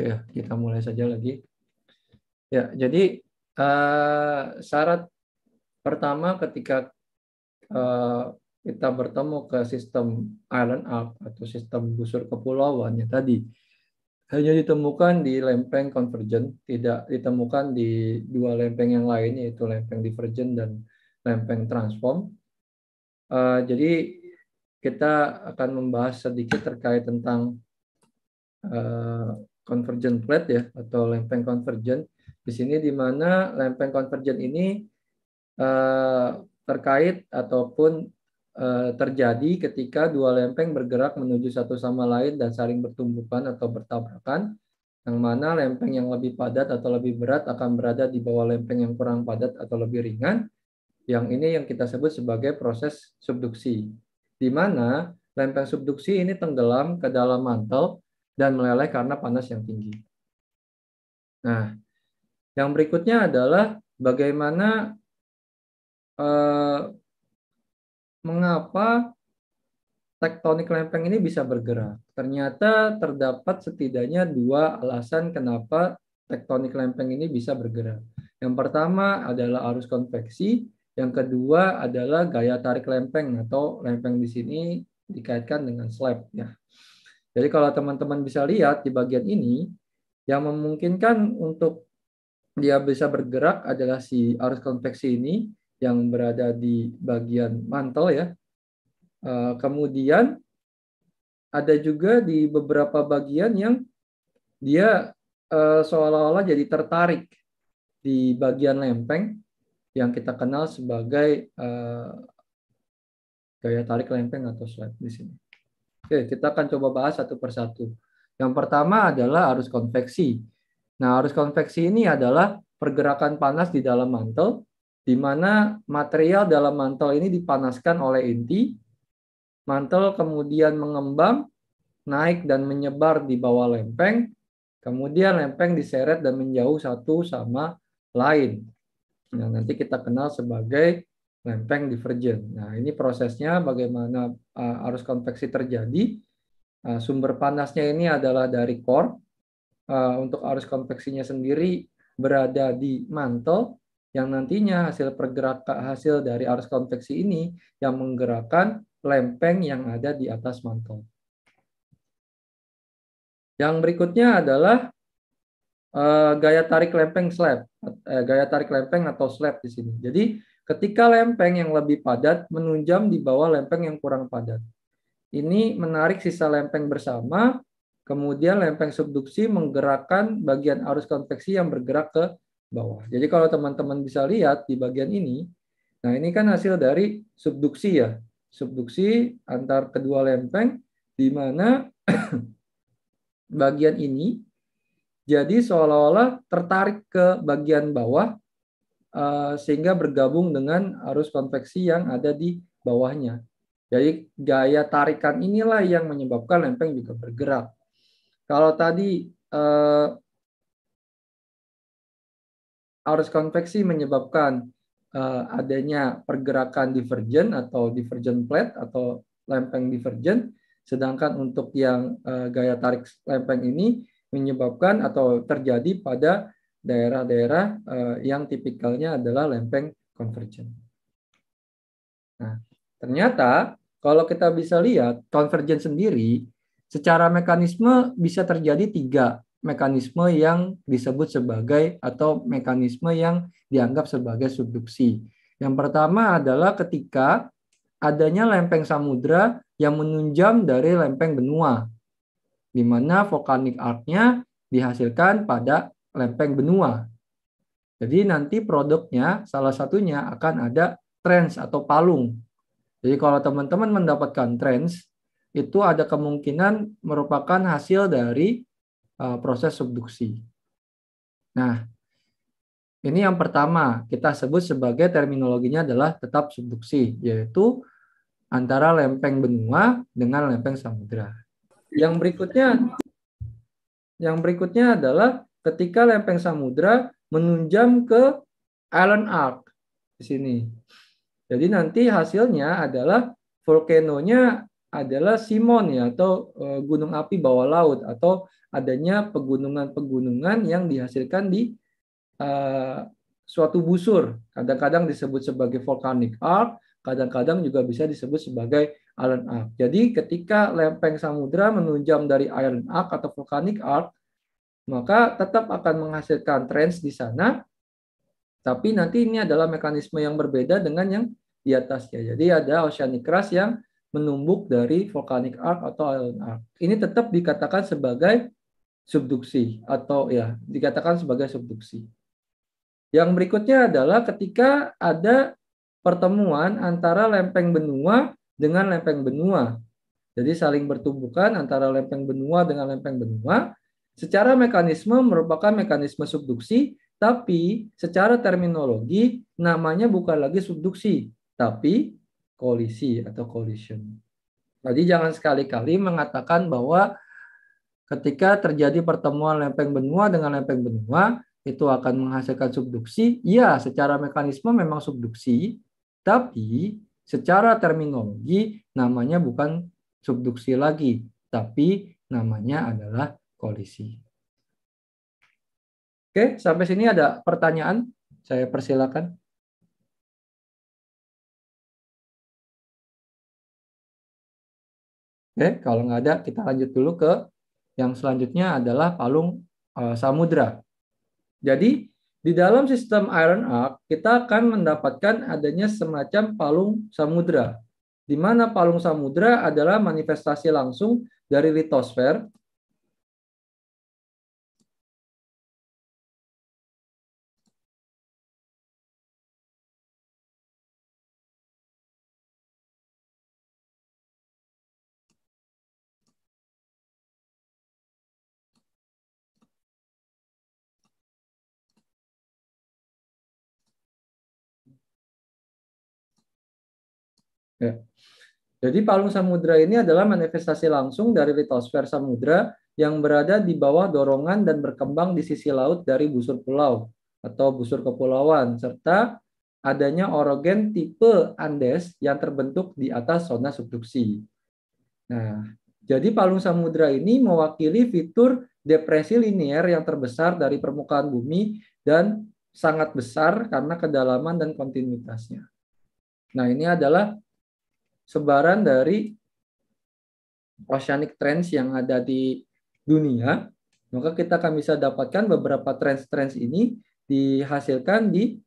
Oke, kita mulai saja lagi. Ya, jadi uh, syarat pertama ketika uh, kita bertemu ke sistem island arc atau sistem busur kepulauan ya tadi hanya ditemukan di lempeng convergent, tidak ditemukan di dua lempeng yang lain yaitu lempeng divergent dan lempeng transform. Uh, jadi kita akan membahas sedikit terkait tentang convergent plate ya atau lempeng convergent di sini di mana lempeng konvergen ini uh, terkait ataupun uh, terjadi ketika dua lempeng bergerak menuju satu sama lain dan saling bertumbukan atau bertabrakan, yang mana lempeng yang lebih padat atau lebih berat akan berada di bawah lempeng yang kurang padat atau lebih ringan. Yang ini yang kita sebut sebagai proses subduksi, di mana lempeng subduksi ini tenggelam ke dalam mantel dan meleleh karena panas yang tinggi. Nah, yang berikutnya adalah bagaimana eh, mengapa tektonik lempeng ini bisa bergerak. Ternyata terdapat setidaknya dua alasan kenapa tektonik lempeng ini bisa bergerak. Yang pertama adalah arus konveksi, yang kedua adalah gaya tarik lempeng atau lempeng di sini dikaitkan dengan slab ya. Jadi kalau teman-teman bisa lihat di bagian ini yang memungkinkan untuk dia bisa bergerak adalah si arus konveksi ini yang berada di bagian mantel ya. Eh, kemudian ada juga di beberapa bagian yang dia eh, seolah-olah jadi tertarik di bagian lempeng yang kita kenal sebagai eh, gaya tarik lempeng atau slide di sini. Oke, kita akan coba bahas satu persatu. Yang pertama adalah arus konveksi. Nah, arus konveksi ini adalah pergerakan panas di dalam mantel, di mana material dalam mantel ini dipanaskan oleh inti, mantel kemudian mengembang, naik dan menyebar di bawah lempeng, kemudian lempeng diseret dan menjauh satu sama lain. Nah, nanti kita kenal sebagai lempeng divergen. Nah, ini prosesnya bagaimana uh, arus konveksi terjadi. Uh, sumber panasnya ini adalah dari core, uh, untuk arus konveksinya sendiri berada di mantel yang nantinya hasil pergerakan hasil dari arus konveksi ini yang menggerakkan lempeng yang ada di atas mantel. Yang berikutnya adalah uh, gaya tarik lempeng slab, uh, gaya tarik lempeng atau slab di sini. Jadi ketika lempeng yang lebih padat menunjam di bawah lempeng yang kurang padat. Ini menarik sisa lempeng bersama Kemudian lempeng subduksi menggerakkan bagian arus konveksi yang bergerak ke bawah. Jadi kalau teman-teman bisa lihat di bagian ini, nah ini kan hasil dari subduksi ya. Subduksi antar kedua lempeng di mana bagian ini jadi seolah-olah tertarik ke bagian bawah sehingga bergabung dengan arus konveksi yang ada di bawahnya. Jadi gaya tarikan inilah yang menyebabkan lempeng juga bergerak. Kalau tadi uh, arus konveksi menyebabkan uh, adanya pergerakan divergen atau divergent plate atau lempeng divergen, sedangkan untuk yang gaya tarik lempeng ini menyebabkan atau terjadi pada daerah-daerah uh, yang tipikalnya adalah lempeng convergent. Nah, ternyata kalau kita bisa lihat convergen sendiri Secara mekanisme bisa terjadi tiga mekanisme yang disebut sebagai atau mekanisme yang dianggap sebagai subduksi. Yang pertama adalah ketika adanya lempeng samudra yang menunjam dari lempeng benua, di mana volcanic arc-nya dihasilkan pada lempeng benua. Jadi nanti produknya salah satunya akan ada trends atau palung. Jadi kalau teman-teman mendapatkan trends, itu ada kemungkinan merupakan hasil dari uh, proses subduksi. Nah, ini yang pertama kita sebut sebagai terminologinya adalah tetap subduksi, yaitu antara lempeng benua dengan lempeng samudra. Yang berikutnya yang berikutnya adalah ketika lempeng samudra menunjam ke island arc di sini. Jadi nanti hasilnya adalah volcanonya adalah Simon ya atau uh, gunung api bawah laut atau adanya pegunungan-pegunungan yang dihasilkan di uh, suatu busur. Kadang-kadang disebut sebagai volcanic arc, kadang-kadang juga bisa disebut sebagai iron arc. Jadi ketika lempeng samudra menunjam dari iron arc atau volcanic arc, maka tetap akan menghasilkan trends di sana, tapi nanti ini adalah mekanisme yang berbeda dengan yang di atasnya. Jadi ada oceanic crust yang menumbuk dari volcanic arc atau iron arc. Ini tetap dikatakan sebagai subduksi atau ya dikatakan sebagai subduksi. Yang berikutnya adalah ketika ada pertemuan antara lempeng benua dengan lempeng benua. Jadi saling bertumbukan antara lempeng benua dengan lempeng benua. Secara mekanisme merupakan mekanisme subduksi, tapi secara terminologi namanya bukan lagi subduksi, tapi kolisi atau collision. Jadi jangan sekali-kali mengatakan bahwa ketika terjadi pertemuan lempeng benua dengan lempeng benua, itu akan menghasilkan subduksi, ya secara mekanisme memang subduksi, tapi secara terminologi namanya bukan subduksi lagi, tapi namanya adalah kolisi. Oke, sampai sini ada pertanyaan? Saya persilakan. Oke, kalau nggak ada, kita lanjut dulu ke yang selanjutnya adalah palung uh, samudra. Jadi di dalam sistem iron arc kita akan mendapatkan adanya semacam palung samudra di mana palung samudra adalah manifestasi langsung dari litosfer Ya. Jadi palung samudra ini adalah manifestasi langsung dari litosfer samudra yang berada di bawah dorongan dan berkembang di sisi laut dari busur pulau atau busur kepulauan serta adanya orogen tipe Andes yang terbentuk di atas zona subduksi. Nah, jadi palung samudra ini mewakili fitur depresi linier yang terbesar dari permukaan bumi dan sangat besar karena kedalaman dan kontinuitasnya. Nah, ini adalah sebaran dari oceanic trends yang ada di dunia, maka kita akan bisa dapatkan beberapa trends-trends ini dihasilkan di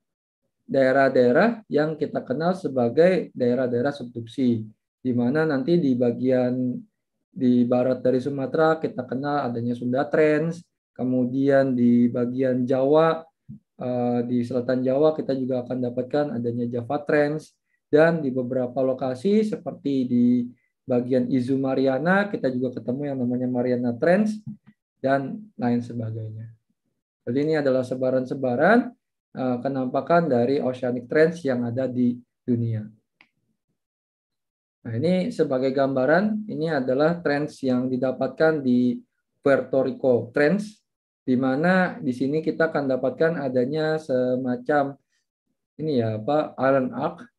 daerah-daerah yang kita kenal sebagai daerah-daerah subduksi, di mana nanti di bagian di barat dari Sumatera kita kenal adanya Sunda Trends, kemudian di bagian Jawa, eh, di selatan Jawa kita juga akan dapatkan adanya Java Trends, dan di beberapa lokasi seperti di bagian Izu Mariana kita juga ketemu yang namanya Mariana Trench dan lain sebagainya. Jadi ini adalah sebaran-sebaran uh, kenampakan dari oceanic trends yang ada di dunia. Nah, ini sebagai gambaran, ini adalah trends yang didapatkan di Puerto Rico trends, di mana di sini kita akan dapatkan adanya semacam ini ya apa iron arc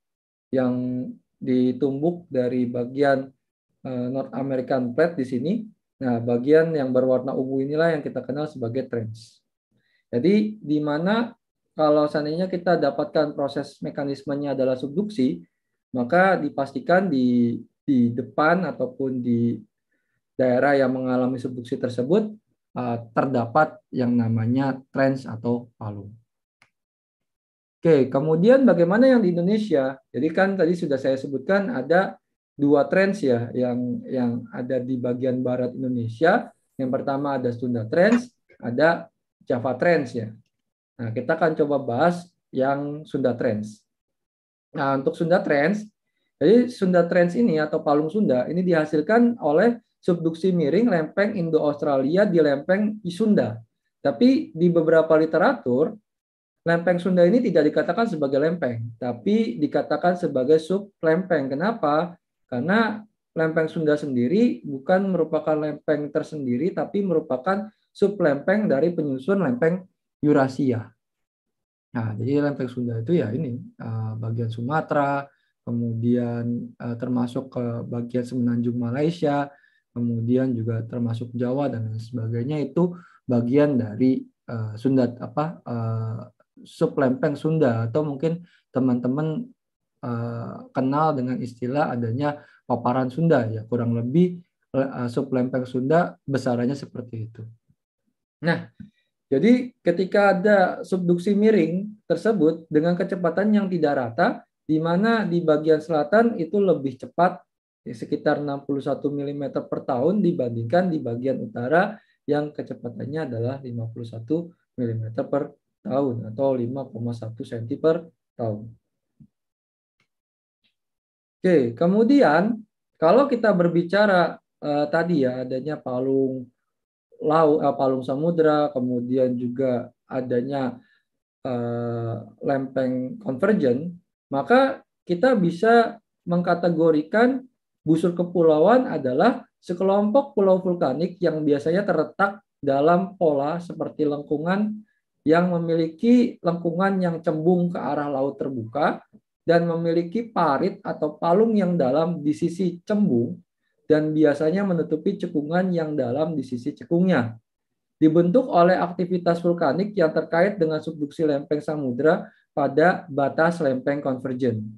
yang ditumbuk dari bagian uh, North American Plate di sini. Nah, bagian yang berwarna ungu inilah yang kita kenal sebagai trends. Jadi, di mana kalau seandainya kita dapatkan proses mekanismenya adalah subduksi, maka dipastikan di di depan ataupun di daerah yang mengalami subduksi tersebut uh, terdapat yang namanya trends atau palung. Oke, kemudian bagaimana yang di Indonesia? Jadi kan tadi sudah saya sebutkan ada dua trends ya yang yang ada di bagian barat Indonesia. Yang pertama ada Sunda Trends, ada Java Trends ya. Nah, kita akan coba bahas yang Sunda Trends. Nah, untuk Sunda Trends, jadi Sunda Trends ini atau palung Sunda ini dihasilkan oleh subduksi miring lempeng Indo-Australia di lempeng Sunda. Tapi di beberapa literatur lempeng Sunda ini tidak dikatakan sebagai lempeng, tapi dikatakan sebagai sub lempeng. Kenapa? Karena lempeng Sunda sendiri bukan merupakan lempeng tersendiri, tapi merupakan sub lempeng dari penyusun lempeng Eurasia. Nah, jadi lempeng Sunda itu ya ini eh, bagian Sumatera, kemudian eh, termasuk ke bagian semenanjung Malaysia, kemudian juga termasuk Jawa dan lain sebagainya itu bagian dari uh, Sunda apa sub lempeng Sunda atau mungkin teman-teman uh, kenal dengan istilah adanya paparan Sunda ya kurang lebih uh, sub lempeng Sunda besarannya seperti itu. Nah, jadi ketika ada subduksi miring tersebut dengan kecepatan yang tidak rata, di mana di bagian selatan itu lebih cepat ya, sekitar 61 mm per tahun dibandingkan di bagian utara yang kecepatannya adalah 51 mm per tahun atau 5,1 cm per tahun. Oke, kemudian kalau kita berbicara eh, tadi ya adanya palung laut, eh, palung samudra, kemudian juga adanya eh, lempeng convergent, maka kita bisa mengkategorikan busur kepulauan adalah sekelompok pulau vulkanik yang biasanya terletak dalam pola seperti lengkungan yang memiliki lengkungan yang cembung ke arah laut terbuka dan memiliki parit atau palung yang dalam di sisi cembung dan biasanya menutupi cekungan yang dalam di sisi cekungnya. Dibentuk oleh aktivitas vulkanik yang terkait dengan subduksi lempeng samudra pada batas lempeng konvergen.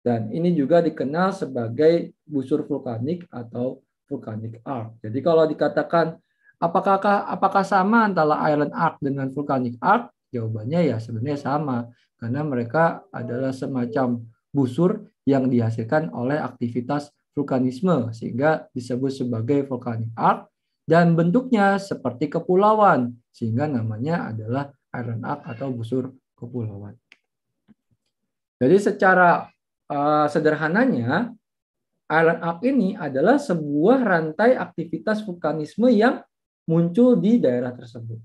Dan ini juga dikenal sebagai busur vulkanik atau vulkanik arc. Jadi kalau dikatakan apakah apakah sama antara island arc dengan vulkanik arc? Jawabannya ya sebenarnya sama karena mereka adalah semacam busur yang dihasilkan oleh aktivitas vulkanisme sehingga disebut sebagai volcanic arc dan bentuknya seperti kepulauan sehingga namanya adalah island arc atau busur kepulauan. Jadi secara uh, sederhananya island arc ini adalah sebuah rantai aktivitas vulkanisme yang muncul di daerah tersebut.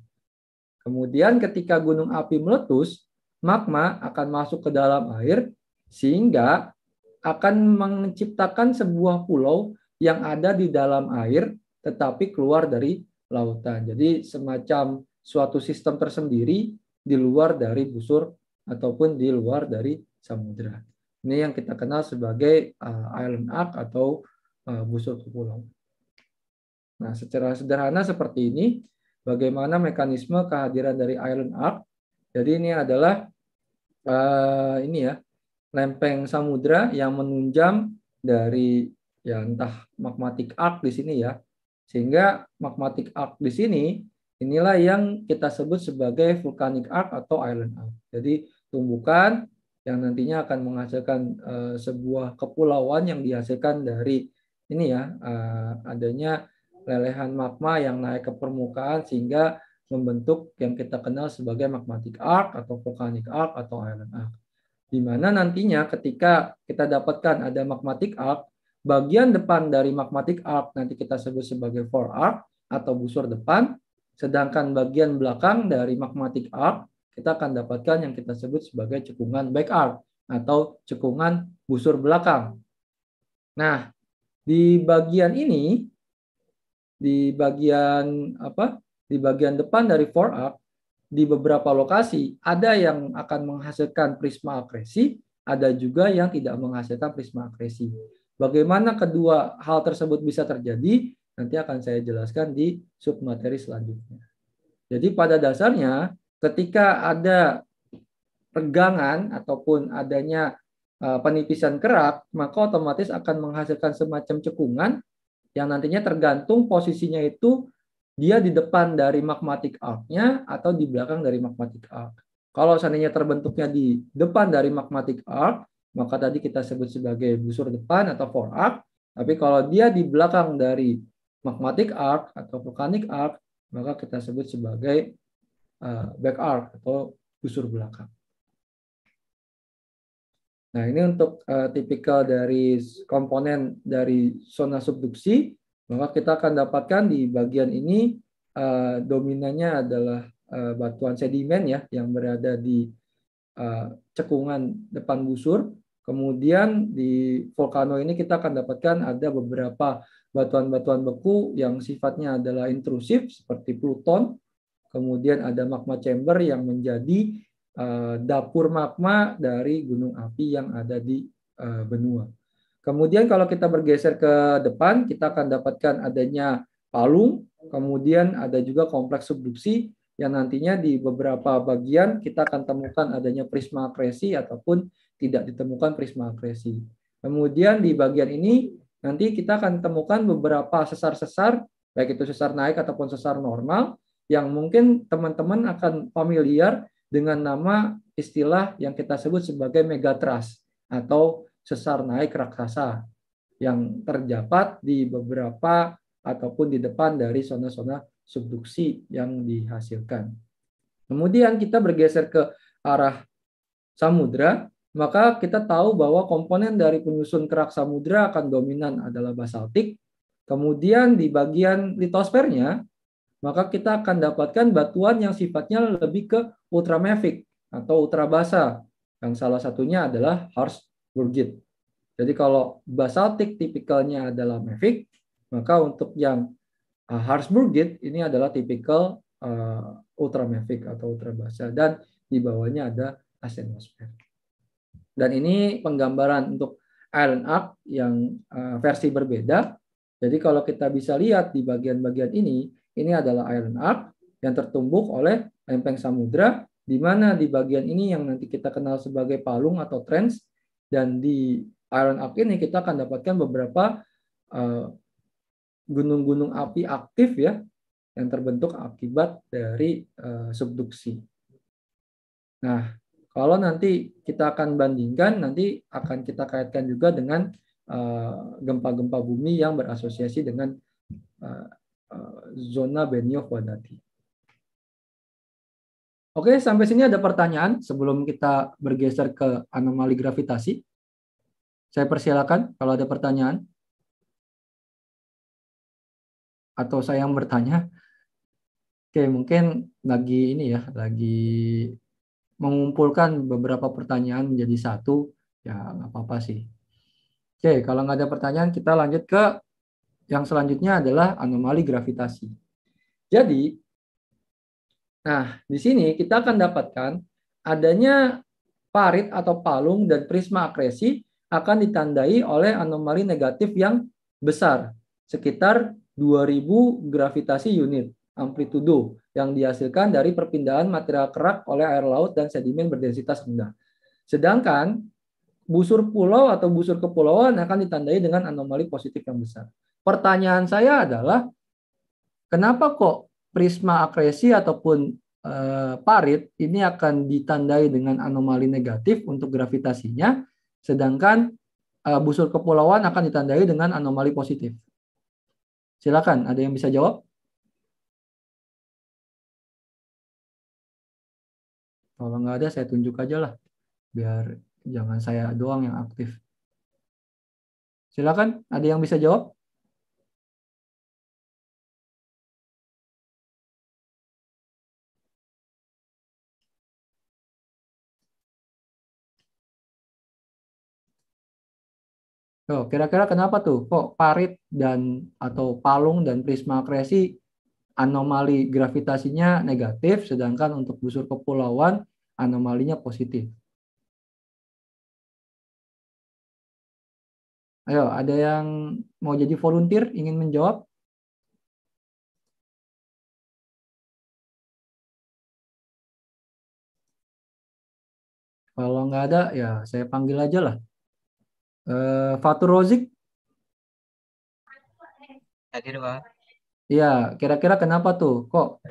Kemudian ketika gunung api meletus, magma akan masuk ke dalam air sehingga akan menciptakan sebuah pulau yang ada di dalam air tetapi keluar dari lautan. Jadi semacam suatu sistem tersendiri di luar dari busur ataupun di luar dari samudera. Ini yang kita kenal sebagai uh, island arc atau uh, busur pulau. Nah, secara sederhana seperti ini, bagaimana mekanisme kehadiran dari island arc. Jadi ini adalah uh, ini ya lempeng samudra yang menunjam dari ya entah magmatic arc di sini ya. Sehingga magmatic arc di sini inilah yang kita sebut sebagai volcanic arc atau island arc. Jadi tumbukan yang nantinya akan menghasilkan uh, sebuah kepulauan yang dihasilkan dari ini ya uh, adanya lelehan magma yang naik ke permukaan sehingga membentuk yang kita kenal sebagai magmatic arc atau volcanic arc atau island arc di mana nantinya ketika kita dapatkan ada magmatic arc, bagian depan dari magmatic arc nanti kita sebut sebagai fore arc atau busur depan, sedangkan bagian belakang dari magmatic arc kita akan dapatkan yang kita sebut sebagai cekungan back arc atau cekungan busur belakang. Nah, di bagian ini di bagian apa? Di bagian depan dari fore arc di beberapa lokasi ada yang akan menghasilkan prisma akresi, ada juga yang tidak menghasilkan prisma akresi. Bagaimana kedua hal tersebut bisa terjadi? Nanti akan saya jelaskan di submateri selanjutnya. Jadi pada dasarnya ketika ada regangan ataupun adanya uh, penipisan kerak, maka otomatis akan menghasilkan semacam cekungan yang nantinya tergantung posisinya itu dia di depan dari magmatic arc-nya atau di belakang dari magmatic arc. Kalau seandainya terbentuknya di depan dari magmatic arc, maka tadi kita sebut sebagai busur depan atau fore arc. Tapi kalau dia di belakang dari magmatic arc atau volcanic arc, maka kita sebut sebagai uh, back arc atau busur belakang. Nah, ini untuk uh, tipikal dari komponen dari zona subduksi maka kita akan dapatkan di bagian ini uh, dominannya adalah uh, batuan sedimen ya yang berada di uh, cekungan depan busur. Kemudian di volcano ini kita akan dapatkan ada beberapa batuan-batuan beku yang sifatnya adalah intrusif seperti pluton. Kemudian ada magma chamber yang menjadi dapur magma dari gunung api yang ada di uh, benua. Kemudian kalau kita bergeser ke depan, kita akan dapatkan adanya palung, kemudian ada juga kompleks subduksi yang nantinya di beberapa bagian kita akan temukan adanya prisma akresi ataupun tidak ditemukan prisma akresi. Kemudian di bagian ini nanti kita akan temukan beberapa sesar-sesar, baik itu sesar naik ataupun sesar normal, yang mungkin teman-teman akan familiar dengan nama istilah yang kita sebut sebagai megatras atau sesar naik raksasa yang terdapat di beberapa ataupun di depan dari zona-zona subduksi yang dihasilkan. Kemudian kita bergeser ke arah samudra, maka kita tahu bahwa komponen dari penyusun kerak samudra akan dominan adalah basaltik. Kemudian di bagian litosfernya, maka kita akan dapatkan batuan yang sifatnya lebih ke ultramafic atau ultrabasa. Yang salah satunya adalah harsh. Jadi kalau basaltik tipikalnya adalah mafic, maka untuk yang uh, Harsburgit ini adalah tipikal uh, ultramafic atau ultrabasa dan di bawahnya ada asenosfer. Dan ini penggambaran untuk iron arc yang uh, versi berbeda. Jadi kalau kita bisa lihat di bagian-bagian ini, ini adalah iron arc yang tertumbuk oleh lempeng samudra, di mana di bagian ini yang nanti kita kenal sebagai palung atau trends, dan di Iron Arc ini kita akan dapatkan beberapa eh, gunung-gunung uh, api aktif ya yang terbentuk akibat dari uh, subduksi. Nah, kalau nanti kita akan bandingkan, nanti akan kita kaitkan juga dengan eh, gempa-gempa bumi yang berasosiasi dengan zona Benioff Wadati. Oke, sampai sini ada pertanyaan sebelum kita bergeser ke anomali gravitasi. Saya persilakan kalau ada pertanyaan. Atau saya yang bertanya. Oke, mungkin lagi ini ya, lagi mengumpulkan beberapa pertanyaan menjadi satu. Ya, nggak apa-apa sih. Oke, kalau nggak ada pertanyaan, kita lanjut ke yang selanjutnya adalah anomali gravitasi. Jadi, Nah, di sini kita akan dapatkan adanya parit atau palung dan prisma akresi akan ditandai oleh anomali negatif yang besar, sekitar 2000 gravitasi unit amplitudo yang dihasilkan dari perpindahan material kerak oleh air laut dan sedimen berdensitas rendah. Sedangkan busur pulau atau busur kepulauan akan ditandai dengan anomali positif yang besar. Pertanyaan saya adalah, kenapa kok prisma akresi ataupun uh, parit ini akan ditandai dengan anomali negatif untuk gravitasinya, sedangkan uh, busur kepulauan akan ditandai dengan anomali positif. Silakan, ada yang bisa jawab? Kalau nggak ada, saya tunjuk aja lah, biar jangan saya doang yang aktif. Silakan, ada yang bisa jawab? Oh, kira-kira kenapa tuh? Kok parit dan atau palung dan prisma akresi anomali gravitasinya negatif, sedangkan untuk busur kepulauan anomalinya positif. Ayo, ada yang mau jadi volunteer ingin menjawab? Kalau nggak ada, ya saya panggil aja lah. Uh, Fatur Rozik? Hadir, Pak. Iya, kira-kira kenapa tuh? Kok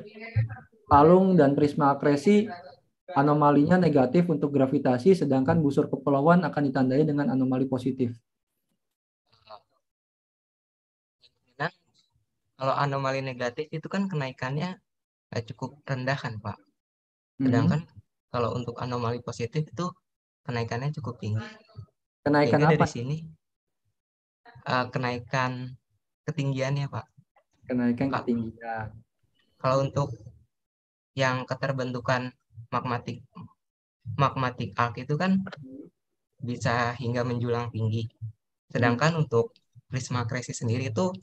palung dan prisma akresi anomalinya negatif untuk gravitasi, sedangkan busur kepulauan akan ditandai dengan anomali positif? Nah, kalau anomali negatif itu kan kenaikannya cukup rendah kan, Pak. Sedangkan hmm. kalau untuk anomali positif itu kenaikannya cukup tinggi. Kenaikan Sehingga apa? Dari sini uh, kenaikan ketinggiannya, Pak. Kenaikan Pak. ketinggian. Kalau untuk yang keterbentukan magmatik magmatik arc itu kan bisa hingga menjulang tinggi. Sedangkan hmm. untuk prisma kresi sendiri itu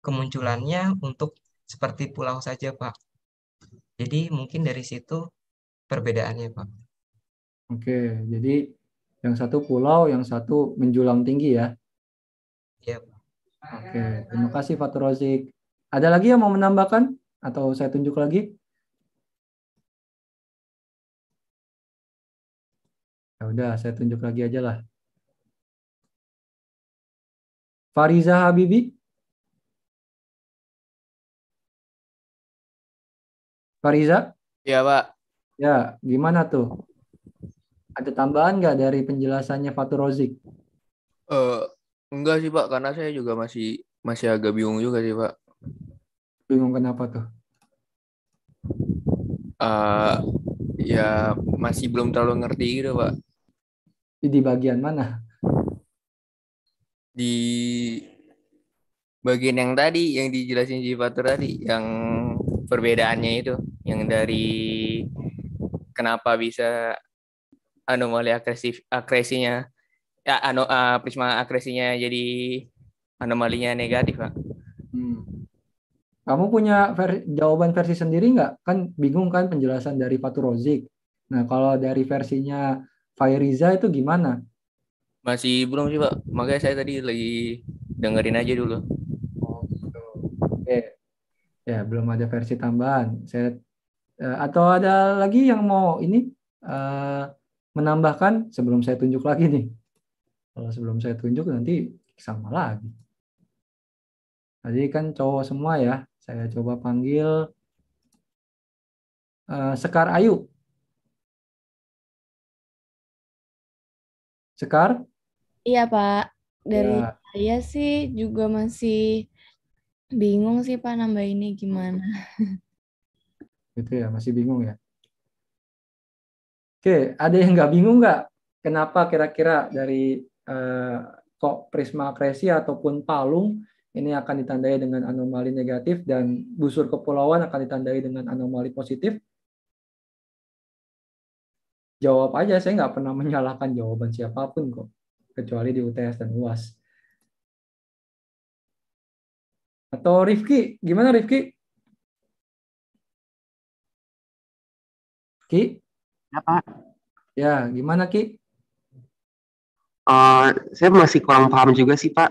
kemunculannya untuk seperti pulau saja, Pak. Jadi mungkin dari situ perbedaannya, Pak. Oke, jadi yang satu pulau, yang satu menjulang tinggi ya. Oke, terima kasih Fatur Rozik. Ada lagi yang mau menambahkan atau saya tunjuk lagi? Ya udah, saya tunjuk lagi aja lah. Fariza Habibi. Fariza? Ya, Pak. Ya, gimana tuh? Ada tambahan nggak dari penjelasannya Fatur Rozik? Eh, enggak sih, Pak, karena saya juga masih masih agak bingung juga sih, Pak. Bingung kenapa tuh? Eh, ya masih belum terlalu ngerti gitu, Pak. Di bagian mana? Di bagian yang tadi yang dijelasin si Fatur tadi, yang perbedaannya itu, yang dari kenapa bisa anomali agresif agresinya ya ano, uh, prisma agresinya jadi anomalinya negatif pak Hmm. Kamu punya ver- jawaban versi sendiri nggak? Kan bingung kan penjelasan dari Rozik. Nah, kalau dari versinya Fairiza itu gimana? masih belum sih pak makanya saya tadi lagi dengerin aja dulu Oh, gitu. Oke. Ya, belum ada versi tambahan. Saya eh, atau ada lagi yang mau ini eh, menambahkan sebelum saya tunjuk lagi nih. Kalau sebelum saya tunjuk nanti sama lagi. Tadi kan cowok semua ya. Saya coba panggil eh, Sekar Ayu. Sekar? Iya, Pak. Dari Ya. saya sih juga masih bingung sih, Pak, nambah ini gimana. Gitu ya, masih bingung ya. Oke, ada yang nggak bingung nggak? Kenapa kira-kira dari eh, kok prisma akresi ataupun palung ini akan ditandai dengan anomali negatif dan busur kepulauan akan ditandai dengan anomali positif? Jawab aja, saya nggak pernah menyalahkan jawaban siapa pun kok, kecuali di UTS dan UAS. Atau Rifki, gimana Rifki? Ki? Ya, Pak. Ya, gimana Ki? Eh, saya masih kurang paham juga sih, Pak.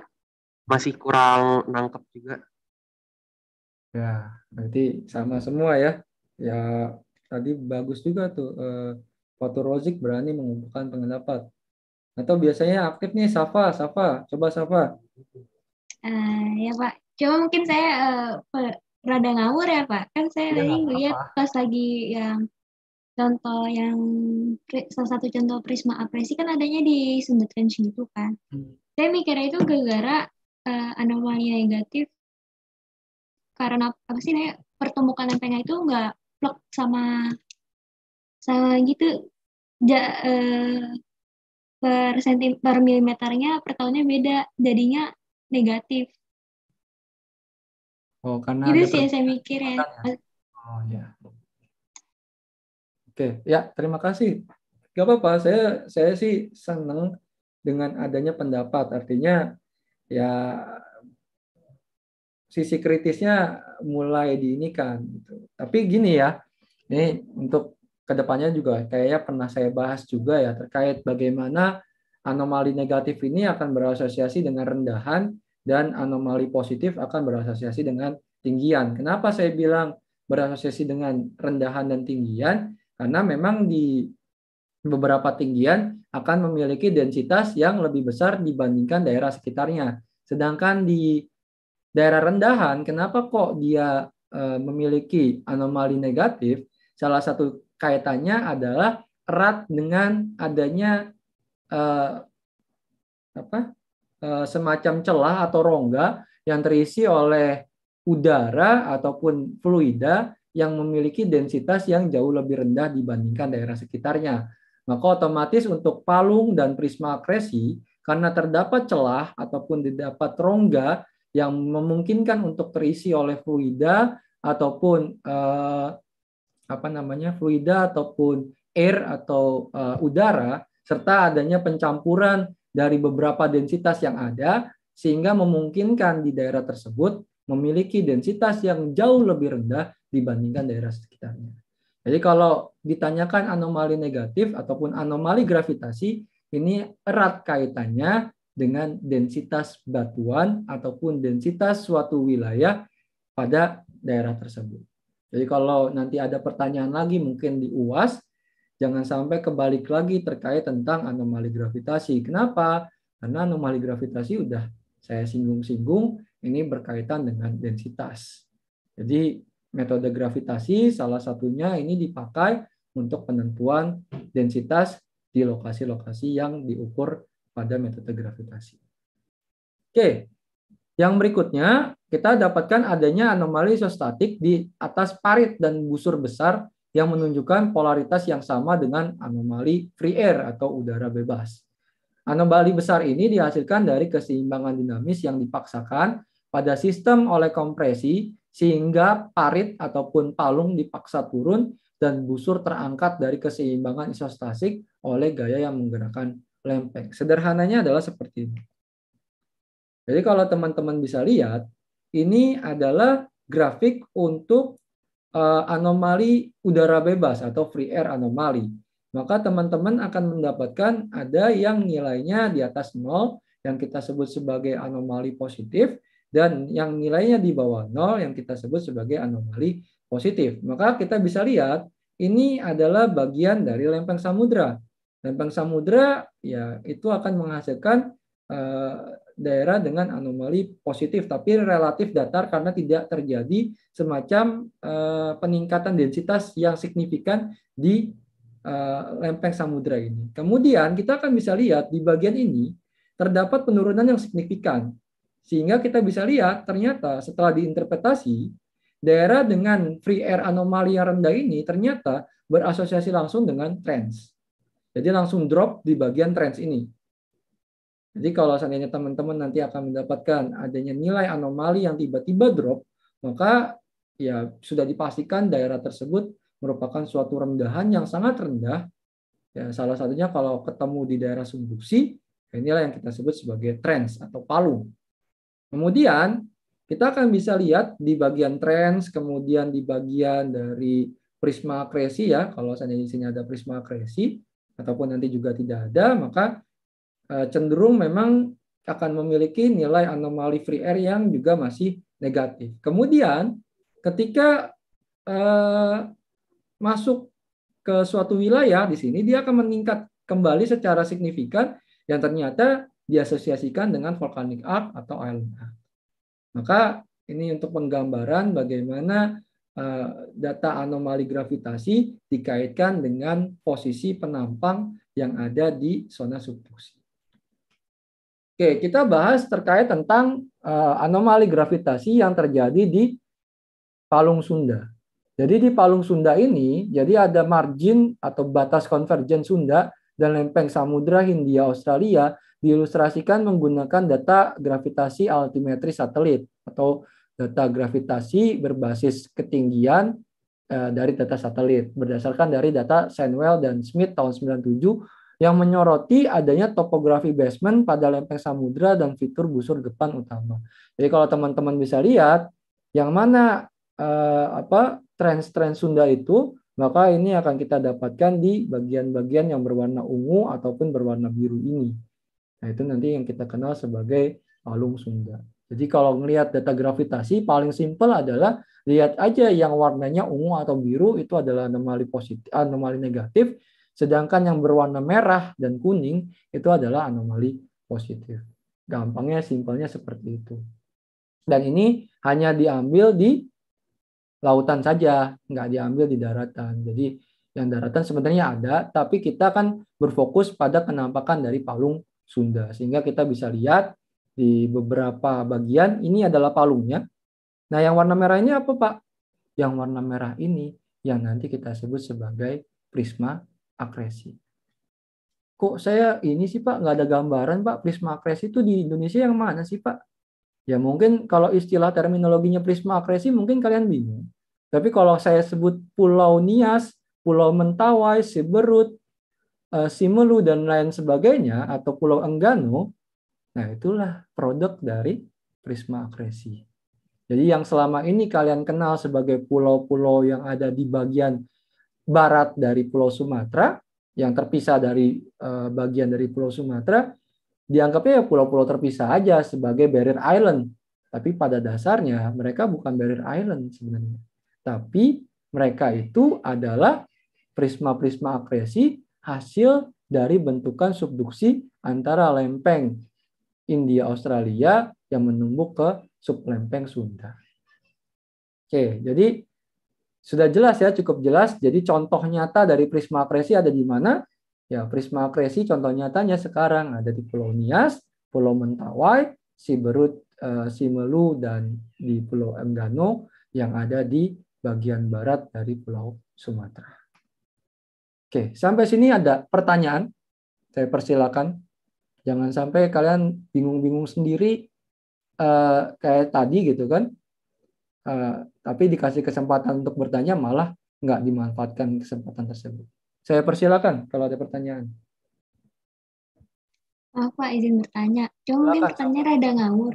Masih kurang nangkep juga. Ya, berarti sama semua ya. Ya, tadi bagus juga tuh. Eh, Fatur Rozik berani mengumpulkan pendapat. Atau biasanya aktif nih Safa, Safa. Coba Safa. Eh, ya Pak, coba mungkin saya eh, pe- rada ngawur ya Pak. Kan saya Ya, tadi ngeliat apa-apa. pas lagi yang contoh yang salah satu contoh prisma apresi kan adanya di sudut tension itu kan. Hmm. Saya mikirnya itu gara-gara eh, anomali negatif karena apa sih Nek? pertumbukan lempengnya itu nggak plek sama sama gitu ja, eh, per senti per milimeternya per tahunnya beda jadinya negatif Oh, karena itu sih yang saya mikir ya Oh, ya. Oke, ya, terima kasih. Gak apa-apa, saya saya sih senang dengan adanya pendapat. Artinya ya sisi kritisnya mulai diinikan gitu. Tapi gini ya, ini untuk ke depannya juga kayaknya pernah saya bahas juga ya terkait bagaimana anomali negatif ini akan berasosiasi dengan rendahan dan anomali positif akan berasosiasi dengan tinggian. Kenapa saya bilang berasosiasi dengan rendahan dan tinggian? Karena memang di beberapa tinggian akan memiliki densitas yang lebih besar dibandingkan daerah sekitarnya. Sedangkan di daerah rendahan, kenapa kok dia eh, memiliki anomali negatif? Salah satu kaitannya adalah erat dengan adanya eh, apa eh, semacam celah atau rongga yang terisi oleh udara ataupun fluida yang memiliki densitas yang jauh lebih rendah dibandingkan daerah sekitarnya. Maka otomatis untuk palung dan prisma akresi karena terdapat celah ataupun terdapat rongga yang memungkinkan untuk terisi oleh fluida ataupun eh, apa namanya fluida ataupun air atau eh, udara serta adanya pencampuran dari beberapa densitas yang ada sehingga memungkinkan di daerah tersebut memiliki densitas yang jauh lebih rendah dibandingkan daerah sekitarnya. Jadi kalau ditanyakan anomali negatif ataupun anomali gravitasi, ini erat kaitannya dengan densitas batuan ataupun densitas suatu wilayah pada daerah tersebut. Jadi kalau nanti ada pertanyaan lagi mungkin di UAS, jangan sampai kebalik lagi terkait tentang anomali gravitasi. Kenapa? Karena anomali gravitasi udah saya singgung-singgung, ini berkaitan dengan densitas. Jadi metode gravitasi salah satunya ini dipakai untuk penentuan densitas di lokasi-lokasi yang diukur pada metode gravitasi. Oke, yang berikutnya kita dapatkan adanya anomali isostatik di atas parit dan busur besar yang menunjukkan polaritas yang sama dengan anomali free air atau udara bebas. Anomali besar ini dihasilkan dari keseimbangan dinamis yang dipaksakan pada sistem oleh kompresi sehingga parit ataupun palung dipaksa turun dan busur terangkat dari keseimbangan isostatik oleh gaya yang menggerakkan lempeng. Sederhananya adalah seperti ini. Jadi kalau teman-teman bisa lihat, ini adalah grafik untuk uh, anomali udara bebas atau free air anomali. Maka teman-teman akan mendapatkan ada yang nilainya di atas nol yang kita sebut sebagai anomali positif dan yang nilainya di bawah nol yang kita sebut sebagai anomali positif. Maka kita bisa lihat ini adalah bagian dari lempeng samudra. Lempeng samudra ya itu akan menghasilkan uh, daerah dengan anomali positif tapi relatif datar karena tidak terjadi semacam uh, peningkatan densitas yang signifikan di uh, lempeng samudra ini. Kemudian kita akan bisa lihat di bagian ini terdapat penurunan yang signifikan sehingga kita bisa lihat ternyata setelah diinterpretasi daerah dengan free air anomali yang rendah ini ternyata berasosiasi langsung dengan trends. Jadi langsung drop di bagian trends ini. Jadi kalau seandainya teman-teman nanti akan mendapatkan adanya nilai anomali yang tiba-tiba drop, maka ya sudah dipastikan daerah tersebut merupakan suatu rendahan yang sangat rendah. Ya, salah satunya kalau ketemu di daerah subduksi, ya inilah yang kita sebut sebagai trends atau palung. Kemudian kita akan bisa lihat di bagian trends, kemudian di bagian dari prisma akresi ya, kalau seandainya di sini ada prisma akresi, ataupun nanti juga tidak ada, maka eh, cenderung memang akan memiliki nilai anomali free air yang juga masih negatif. Kemudian ketika eh, masuk ke suatu wilayah di sini dia akan meningkat kembali secara signifikan yang ternyata diasosiasikan dengan volcanic arc atau island arc. Maka ini untuk penggambaran bagaimana Eh, data anomali gravitasi dikaitkan dengan posisi penampang yang ada di zona subduksi. Oke, kita bahas terkait tentang eh, anomali gravitasi yang terjadi di Palung Sunda. Jadi di Palung Sunda ini, jadi ada margin atau batas konvergen Sunda dan lempeng Samudra Hindia Australia diilustrasikan menggunakan data gravitasi altimetri satelit atau data gravitasi berbasis ketinggian uh, dari data satelit berdasarkan dari data Sandwell dan Smith tahun 97 yang menyoroti adanya topografi basement pada lempeng samudra dan fitur busur depan utama. Jadi kalau teman-teman bisa lihat yang mana uh, apa tren-tren Sunda itu, maka ini akan kita dapatkan di bagian-bagian yang berwarna ungu ataupun berwarna biru ini. Nah, itu nanti yang kita kenal sebagai palung Sunda. Jadi kalau melihat data gravitasi paling simpel adalah lihat aja yang warnanya ungu atau biru itu adalah anomali positif, anomali negatif, sedangkan yang berwarna merah dan kuning itu adalah anomali positif. Gampangnya simpelnya seperti itu. Dan ini hanya diambil di lautan saja, nggak diambil di daratan. Jadi yang daratan sebenarnya ada, tapi kita kan berfokus pada penampakan dari palung Sunda. Sehingga kita bisa lihat di beberapa bagian ini adalah palungnya. Nah, yang warna merah ini apa, Pak? Yang warna merah ini yang nanti kita sebut sebagai prisma akresi. Kok saya ini sih, Pak, nggak ada gambaran, Pak, prisma akresi itu di Indonesia yang mana sih, Pak? Ya mungkin kalau istilah terminologinya prisma akresi mungkin kalian bingung. Tapi kalau saya sebut Pulau Nias, Pulau Mentawai, Siberut, Simelu, dan lain sebagainya, atau Pulau Enggano, Nah, itulah produk dari prisma akresi. Jadi yang selama ini kalian kenal sebagai pulau-pulau yang ada di bagian barat dari Pulau Sumatera, yang terpisah dari uh, bagian dari Pulau Sumatera, dianggapnya ya pulau-pulau terpisah aja sebagai barrier island. Tapi pada dasarnya mereka bukan barrier island sebenarnya. Tapi mereka itu adalah prisma-prisma akresi hasil dari bentukan subduksi antara lempeng India Australia yang menumbuk ke sublempeng Sunda. Oke, jadi sudah jelas ya, cukup jelas. Jadi contoh nyata dari prisma akresi ada di mana? Ya, prisma akresi contoh nyatanya sekarang ada di Pulau Nias, Pulau Mentawai, Siberut, uh, Simelu, dan di Pulau Enggano yang ada di bagian barat dari Pulau Sumatera. Oke, sampai sini ada pertanyaan. Saya persilakan. Jangan sampai kalian bingung-bingung sendiri uh, kayak tadi gitu kan. Uh, tapi dikasih kesempatan untuk bertanya malah nggak dimanfaatkan kesempatan tersebut. Saya persilakan kalau ada pertanyaan. Maaf Pak, izin bertanya. Cuma mungkin pertanyaannya rada ngawur.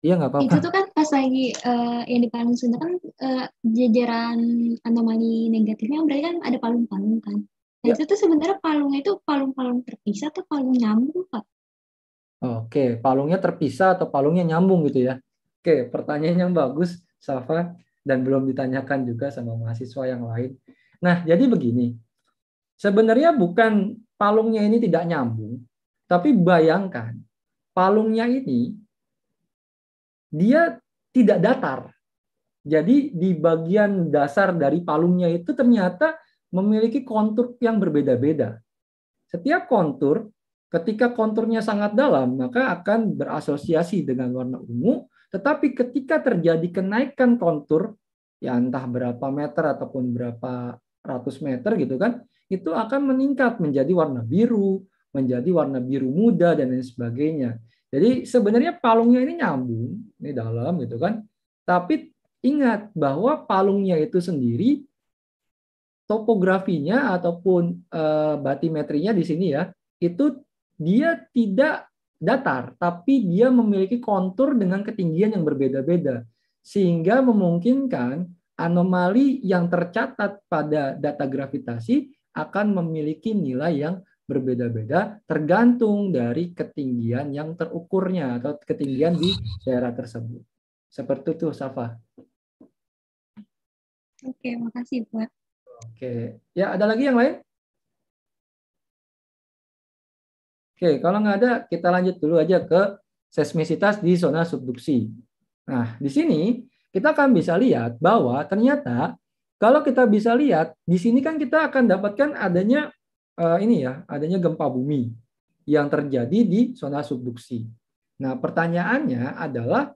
Iya nggak apa-apa. Itu tuh kan pas lagi uh, yang di Palung Sunda kan uh, jajaran anomali negatifnya berarti kan ada palung-palung kan. Nah ya. itu tuh sebenarnya palungnya itu palung-palung terpisah atau palung nyambung Pak? Oke, palungnya terpisah atau palungnya nyambung gitu ya. Oke, pertanyaan yang bagus, Safa, dan belum ditanyakan juga sama mahasiswa yang lain. Nah, jadi begini, Sebenarnya bukan palungnya ini tidak nyambung, tapi bayangkan palungnya ini dia tidak datar. Jadi di bagian dasar dari palungnya itu ternyata memiliki kontur yang berbeda-beda. Setiap kontur, ketika konturnya sangat dalam, maka akan berasosiasi dengan warna ungu. Tetapi ketika terjadi kenaikan kontur, ya entah berapa meter ataupun berapa ratus meter gitu kan, itu akan meningkat menjadi warna biru, menjadi warna biru muda dan lain sebagainya. Jadi sebenarnya palungnya ini nyambung, ini dalam gitu kan. Tapi ingat bahwa palungnya itu sendiri topografinya ataupun e, batimetrinya di sini ya, itu dia tidak datar, tapi dia memiliki kontur dengan ketinggian yang berbeda-beda sehingga memungkinkan anomali yang tercatat pada data gravitasi akan memiliki nilai yang berbeda-beda tergantung dari ketinggian yang terukurnya atau ketinggian di daerah tersebut. Seperti itu, Safa. Oke, makasih, Pak. Oke, ya ada lagi yang lain? Oke, kalau nggak ada, kita lanjut dulu aja ke seismisitas di zona subduksi. Nah, di sini kita akan bisa lihat bahwa ternyata kalau kita bisa lihat di sini kan kita akan dapatkan adanya uh, ini ya, adanya gempa bumi yang terjadi di zona subduksi. Nah, pertanyaannya adalah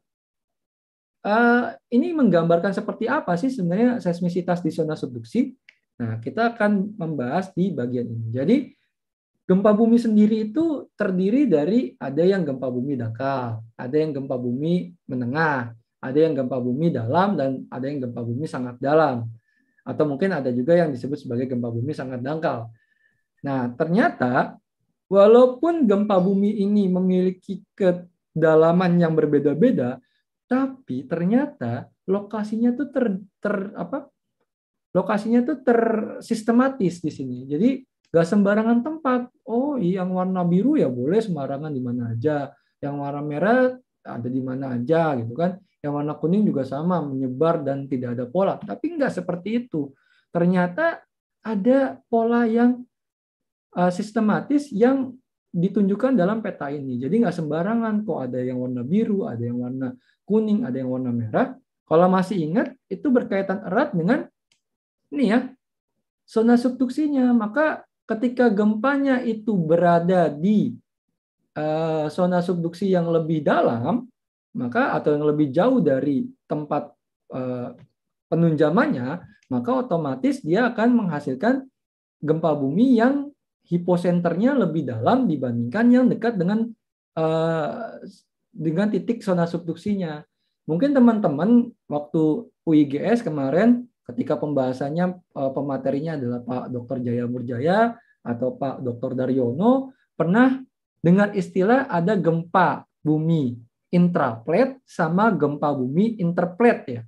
uh, ini menggambarkan seperti apa sih sebenarnya seismisitas di zona subduksi? Nah, kita akan membahas di bagian ini. Jadi gempa bumi sendiri itu terdiri dari ada yang gempa bumi dangkal, ada yang gempa bumi menengah, ada yang gempa bumi dalam dan ada yang gempa bumi sangat dalam atau mungkin ada juga yang disebut sebagai gempa bumi sangat dangkal. Nah, ternyata walaupun gempa bumi ini memiliki kedalaman yang berbeda-beda, tapi ternyata lokasinya tuh ter, ter apa? Lokasinya tuh tersistematis di sini. Jadi gak sembarangan tempat. Oh, yang warna biru ya boleh sembarangan di mana aja. Yang warna merah ada di mana aja gitu kan. Yang warna kuning juga sama, menyebar dan tidak ada pola. Tapi enggak seperti itu. Ternyata ada pola yang uh, sistematis yang ditunjukkan dalam peta ini. Jadi nggak sembarangan kok ada yang warna biru, ada yang warna kuning, ada yang warna merah. Kalau masih ingat, itu berkaitan erat dengan ini ya, zona subduksinya. Maka ketika gempanya itu berada di uh, zona subduksi yang lebih dalam, maka atau yang lebih jauh dari tempat uh, penunjamannya, maka otomatis dia akan menghasilkan gempa bumi yang hiposenternya lebih dalam dibandingkan yang dekat dengan uh, dengan titik zona subduksinya. Mungkin teman-teman waktu UIGS kemarin ketika pembahasannya uh, pematerinya adalah Pak Dr. Jaya Murjaya atau Pak Dr. Daryono pernah dengar istilah ada gempa bumi intraplate sama gempa bumi interplate ya.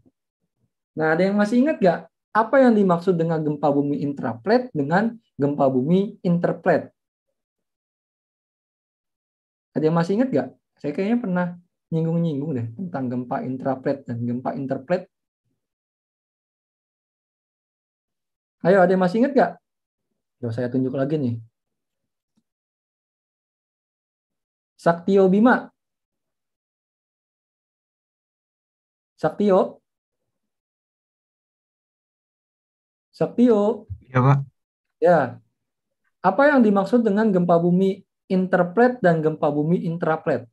Nah, ada yang masih ingat nggak apa yang dimaksud dengan gempa bumi intraplate dengan gempa bumi interplate? Ada yang masih ingat nggak? Saya kayaknya pernah nyinggung-nyinggung deh tentang gempa intraplate dan gempa interplate. Ayo, ada yang masih ingat nggak? Coba saya tunjuk lagi nih. Saktio Bima. Saktio. Saktio. Ya, Pak. Ya. Apa yang dimaksud dengan gempa bumi interplate dan gempa bumi intraplate?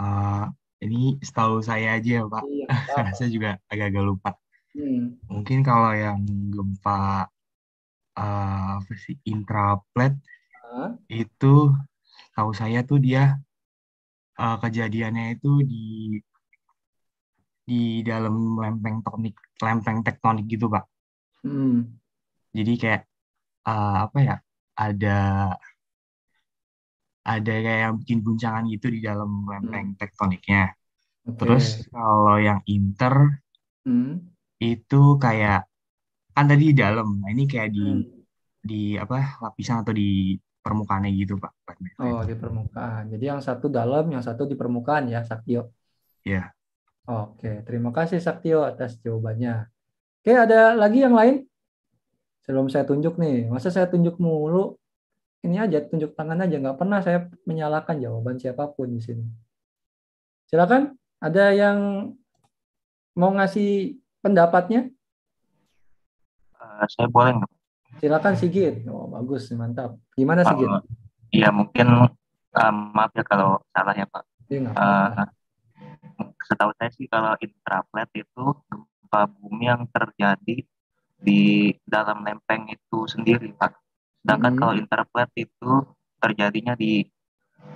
Uh, ini setahu saya aja ya, Pak. Iya, saya juga agak-agak lupa. Hmm. Mungkin kalau yang gempa uh, apa sih intraplate Hah? itu tahu saya tuh dia uh, kejadiannya itu di di dalam lempeng tektonik lempeng tektonik gitu pak Hmm. jadi kayak uh, apa ya ada ada kayak yang bikin guncangan gitu di dalam lempeng tektoniknya Oke. terus kalau yang inter Hmm. itu kayak kan tadi di dalam nah ini kayak di Hmm. di apa lapisan atau di permukaannya gitu pak Oh, di permukaan. Jadi yang satu dalam, yang satu di permukaan ya, Saktio. ya Oke, terima kasih Saktio atas jawabannya. Oke, ada lagi yang lain? Sebelum saya tunjuk nih, masa saya tunjuk mulu? Ini aja, tunjuk tangan aja. Nggak pernah saya menyalahkan jawaban siapa pun di sini. Silakan, ada yang mau ngasih pendapatnya? Eh, saya boleh nggak? Silakan Sigit. Oh, bagus, mantap. Gimana Sigit? Iya mungkin eh, maaf ya kalau salah ya Pak. Apa-apa. Eh, setahu saya sih kalau intraplate itu gempa bumi yang terjadi di dalam lempeng itu sendiri Pak. Sedangkan Mhm. kalau interplate itu terjadinya di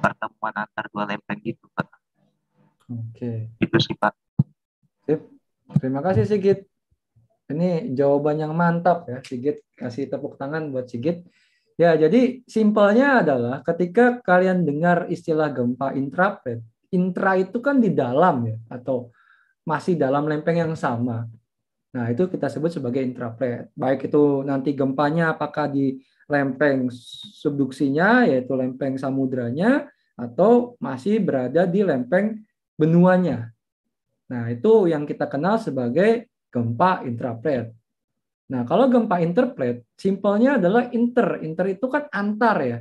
pertemuan antar dua lempeng gitu Pak. Oke. Itu sih Pak. Sip. Terima kasih Sigit. Ini jawaban yang mantap ya Sigit. Kasih tepuk tangan buat Sigit. Ya, jadi simpelnya adalah ketika kalian dengar istilah gempa intraplate, intra itu kan di dalam ya atau masih dalam lempeng yang sama. Nah, itu kita sebut sebagai intraplate. Baik itu nanti gempanya apakah di lempeng subduksinya yaitu lempeng samudranya atau masih berada di lempeng benuanya. Nah, itu yang kita kenal sebagai gempa intraplate. Nah, kalau gempa interplate, simpelnya adalah inter. Inter itu kan antar ya.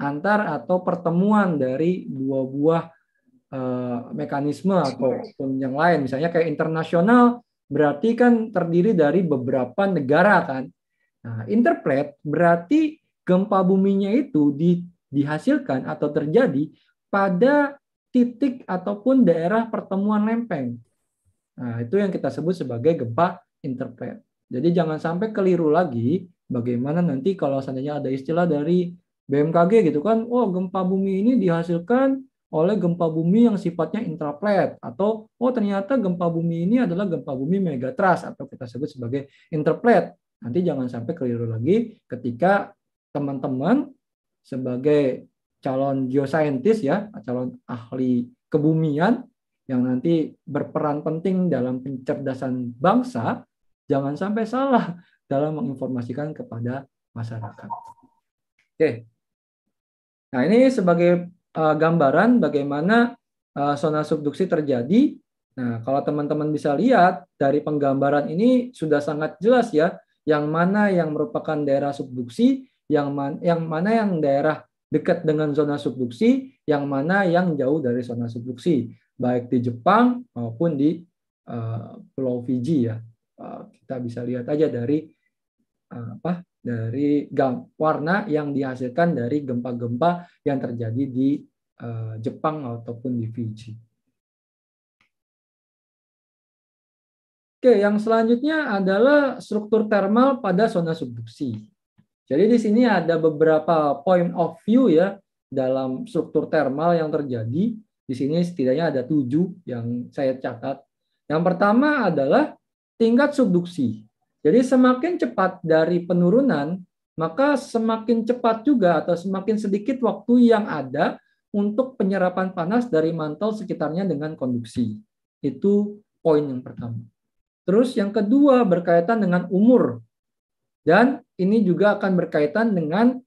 Antar atau pertemuan dari dua buah eh, mekanisme ataupun yang lain. Misalnya kayak internasional berarti kan terdiri dari beberapa negara kan. Nah, interplate berarti gempa buminya itu di, dihasilkan atau terjadi pada titik ataupun daerah pertemuan lempeng. Nah, itu yang kita sebut sebagai gempa interplate. Jadi jangan sampai keliru lagi bagaimana nanti kalau seandainya ada istilah dari BMKG gitu kan, oh gempa bumi ini dihasilkan oleh gempa bumi yang sifatnya intraplate atau oh ternyata gempa bumi ini adalah gempa bumi megatrust atau kita sebut sebagai interplate. Nanti jangan sampai keliru lagi ketika teman-teman sebagai calon geoscientist ya, calon ahli kebumian yang nanti berperan penting dalam pencerdasan bangsa, jangan sampai salah dalam menginformasikan kepada masyarakat. Oke. Nah, ini sebagai uh, gambaran bagaimana uh, zona subduksi terjadi. Nah, kalau teman-teman bisa lihat dari penggambaran ini sudah sangat jelas ya, yang mana yang merupakan daerah subduksi, yang man, yang mana yang daerah dekat dengan zona subduksi, yang mana yang jauh dari zona subduksi, baik di Jepang maupun di uh, Pulau Fiji ya. Uh, kita bisa lihat aja dari uh, apa? Dari gam, warna yang dihasilkan dari gempa-gempa yang terjadi di uh, Jepang ataupun di Fiji. Oke, yang selanjutnya adalah struktur termal pada zona subduksi. Jadi di sini ada beberapa point of view ya dalam struktur termal yang terjadi. Di sini setidaknya ada tujuh yang saya catat. Yang pertama adalah tingkat subduksi. Jadi semakin cepat dari penurunan, maka semakin cepat juga atau semakin sedikit waktu yang ada untuk penyerapan panas dari mantel sekitarnya dengan konduksi. Itu poin yang pertama. Terus yang kedua berkaitan dengan umur. Dan ini juga akan berkaitan dengan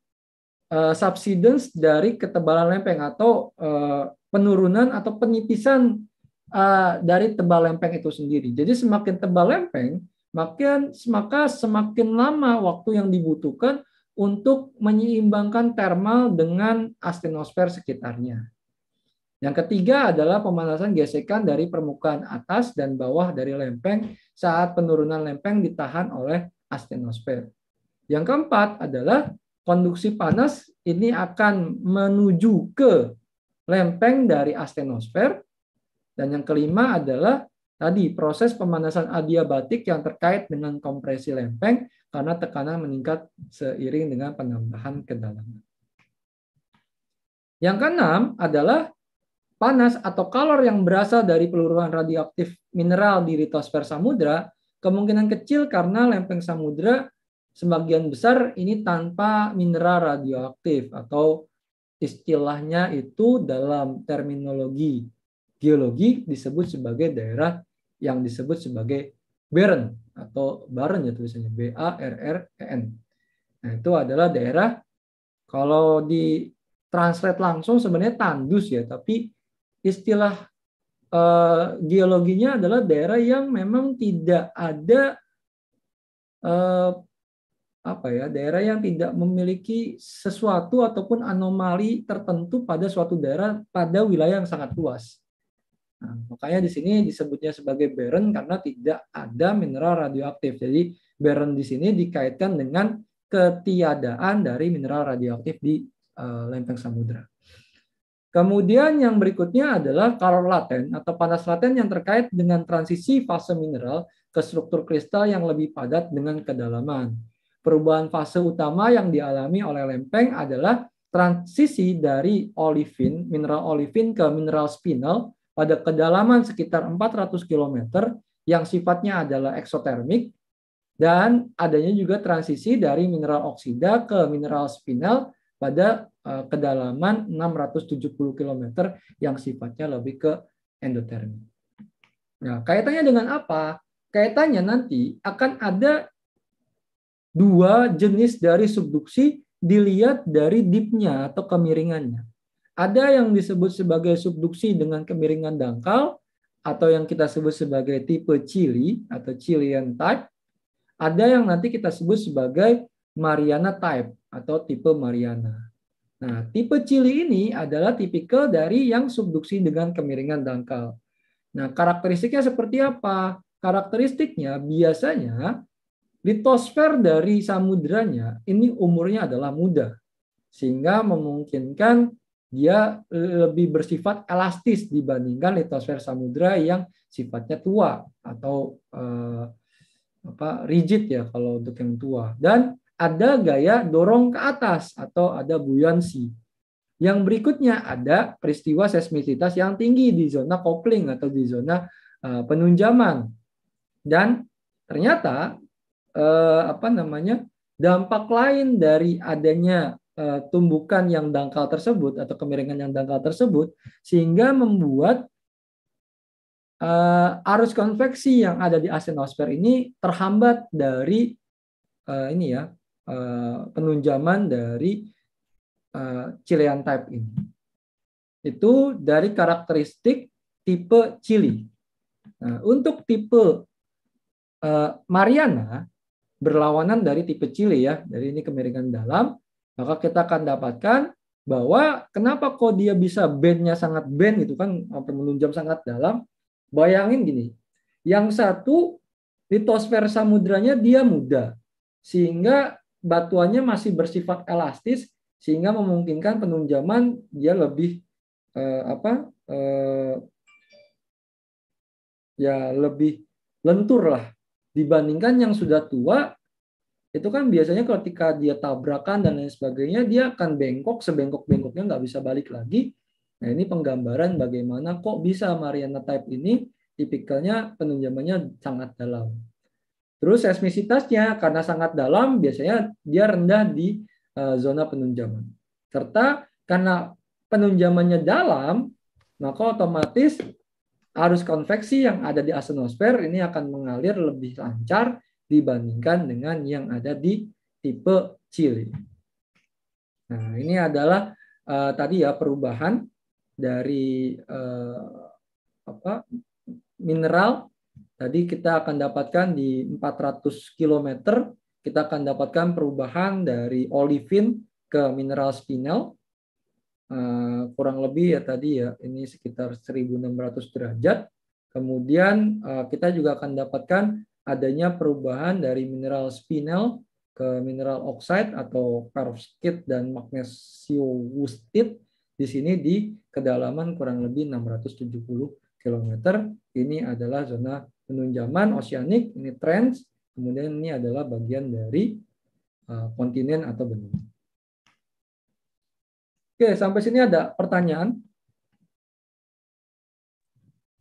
uh, subsidence dari ketebalan lempeng atau uh, penurunan atau penipisan uh, dari tebal lempeng itu sendiri. Jadi semakin tebal lempeng, makin maka semakin lama waktu yang dibutuhkan untuk menyeimbangkan thermal dengan astenosfer sekitarnya. Yang ketiga adalah pemanasan gesekan dari permukaan atas dan bawah dari lempeng saat penurunan lempeng ditahan oleh astenosfer. Yang keempat adalah konduksi panas ini akan menuju ke lempeng dari astenosfer. Dan yang kelima adalah tadi proses pemanasan adiabatik yang terkait dengan kompresi lempeng karena tekanan meningkat seiring dengan penambahan kedalaman. Yang keenam adalah panas atau kalor yang berasal dari peluruhan radioaktif mineral di litosfer samudra kemungkinan kecil karena lempeng samudra sebagian besar ini tanpa mineral radioaktif atau istilahnya itu dalam terminologi geologi disebut sebagai daerah yang disebut sebagai barren atau barren ya tulisannya B A R R E N. Nah, itu adalah daerah kalau di translate langsung sebenarnya tandus ya, tapi istilah uh, geologinya adalah daerah yang memang tidak ada uh, apa ya daerah yang tidak memiliki sesuatu ataupun anomali tertentu pada suatu daerah pada wilayah yang sangat luas. Nah, makanya di sini disebutnya sebagai barren karena tidak ada mineral radioaktif. Jadi barren di sini dikaitkan dengan ketiadaan dari mineral radioaktif di uh, lempeng samudra. Kemudian yang berikutnya adalah kalor laten atau panas laten yang terkait dengan transisi fase mineral ke struktur kristal yang lebih padat dengan kedalaman. Perubahan fase utama yang dialami oleh lempeng adalah transisi dari olivin, mineral olivin ke mineral spinel pada kedalaman sekitar 400 km yang sifatnya adalah eksotermik dan adanya juga transisi dari mineral oksida ke mineral spinel pada kedalaman 670 km yang sifatnya lebih ke endotermik. Nah, kaitannya dengan apa? Kaitannya nanti akan ada dua jenis dari subduksi dilihat dari dipnya atau kemiringannya. Ada yang disebut sebagai subduksi dengan kemiringan dangkal atau yang kita sebut sebagai tipe Chili atau Chilean type. Ada yang nanti kita sebut sebagai Mariana type atau tipe Mariana. Nah, tipe cili ini adalah tipikal dari yang subduksi dengan kemiringan dangkal. Nah, karakteristiknya seperti apa? Karakteristiknya biasanya litosfer dari samudranya ini umurnya adalah muda. Sehingga memungkinkan dia lebih bersifat elastis dibandingkan litosfer samudra yang sifatnya tua atau eh, apa rigid ya kalau untuk yang tua. Dan ada gaya dorong ke atas atau ada buoyancy. Yang berikutnya ada peristiwa seismisitas yang tinggi di zona coupling atau di zona uh, penunjaman. Dan ternyata uh, apa namanya? dampak lain dari adanya uh, tumbukan yang dangkal tersebut atau kemiringan yang dangkal tersebut sehingga membuat arus konveksi yang ada di asenosfer ini terhambat dari ini ya Eh, penunjaman dari uh, Chilean type ini. Itu dari karakteristik tipe Chili. Nah, untuk tipe uh, Mariana berlawanan dari tipe Chili ya, dari ini kemiringan dalam, maka kita akan dapatkan bahwa kenapa kok dia bisa bandnya sangat band gitu kan sampai menunjam sangat dalam. Bayangin gini, yang satu litosfer samudranya dia muda sehingga batuannya masih bersifat elastis sehingga memungkinkan penunjaman dia lebih eh, apa eh, ya lebih lentur lah. Dibandingkan yang sudah tua itu kan biasanya ketika dia tabrakan dan lain sebagainya dia akan bengkok sebengkok-bengkoknya nggak bisa balik lagi. Nah ini penggambaran bagaimana kok bisa Mariana type ini tipikalnya penunjamannya sangat dalam Terus seismisitasnya karena sangat dalam biasanya dia rendah di uh, zona penunjaman. Serta karena penunjamannya dalam, maka otomatis arus konveksi yang ada di astenosfer ini akan mengalir lebih lancar dibandingkan dengan yang ada di tipe Chile. Nah, ini adalah uh, tadi ya perubahan dari uh, apa mineral tadi kita akan dapatkan di 400 km kita akan dapatkan perubahan dari olivin ke mineral spinel. Uh, kurang lebih ya tadi ya ini sekitar 1600 derajat. Kemudian uh, kita juga akan dapatkan adanya perubahan dari mineral spinel ke mineral oxide atau perovskit dan magnesiowoodite di sini di kedalaman kurang lebih 670 km. Ini adalah zona penunjaman oceanic, ini trends, kemudian ini adalah bagian dari uh, kontinen atau benua. Oke, sampai sini ada pertanyaan?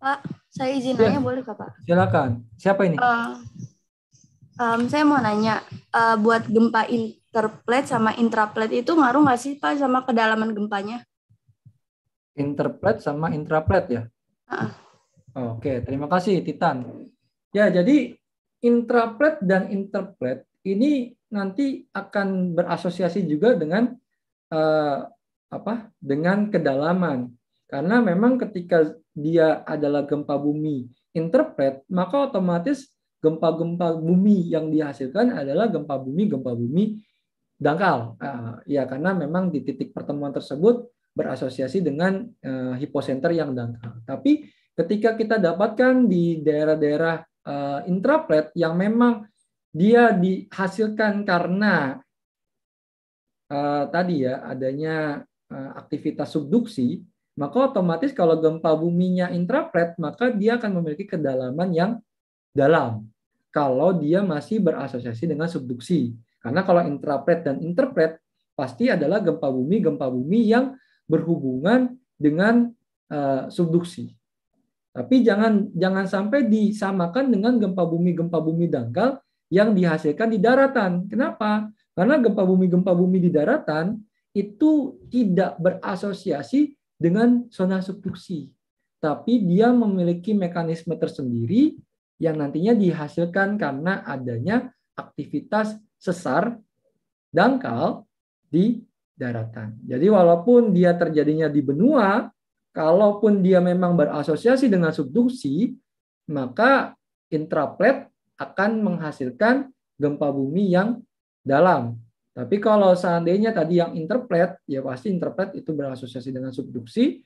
Pak, saya izin Ya. nanya boleh Kak, Pak? Silakan. Siapa ini? Eh, em, saya mau nanya, eh, buat gempa interplate sama intraplate itu ngaruh nggak sih Pak sama kedalaman gempanya? Interplate sama intraplate ya? Ah. Oke, terima kasih Titan. Ya, jadi intraplate dan interplate ini nanti akan berasosiasi juga dengan eh, apa? Dengan kedalaman. Karena memang ketika dia adalah gempa bumi interplate, maka otomatis gempa-gempa bumi yang dihasilkan adalah gempa bumi gempa bumi dangkal. Ah, ya, karena memang di titik pertemuan tersebut berasosiasi dengan eh, hiposenter yang dangkal. Tapi ketika kita dapatkan di daerah-daerah uh, intraplate yang memang dia dihasilkan karena uh, tadi ya adanya uh, aktivitas subduksi, maka otomatis kalau gempa buminya intraplate maka dia akan memiliki kedalaman yang dalam. Kalau dia masih berasosiasi dengan subduksi. Karena kalau intraplate dan interplate pasti adalah gempa bumi gempa bumi yang berhubungan dengan uh, subduksi. Tapi jangan jangan sampai disamakan dengan gempa bumi gempa bumi dangkal yang dihasilkan di daratan. Kenapa? Karena gempa bumi gempa bumi di daratan itu tidak berasosiasi dengan zona subduksi. Tapi dia memiliki mekanisme tersendiri yang nantinya dihasilkan karena adanya aktivitas sesar dangkal di daratan. Jadi walaupun dia terjadinya di benua, kalaupun dia memang berasosiasi dengan subduksi, maka intraplate akan menghasilkan gempa bumi yang dalam. Tapi kalau seandainya tadi yang interplate, ya pasti interplate itu berasosiasi dengan subduksi,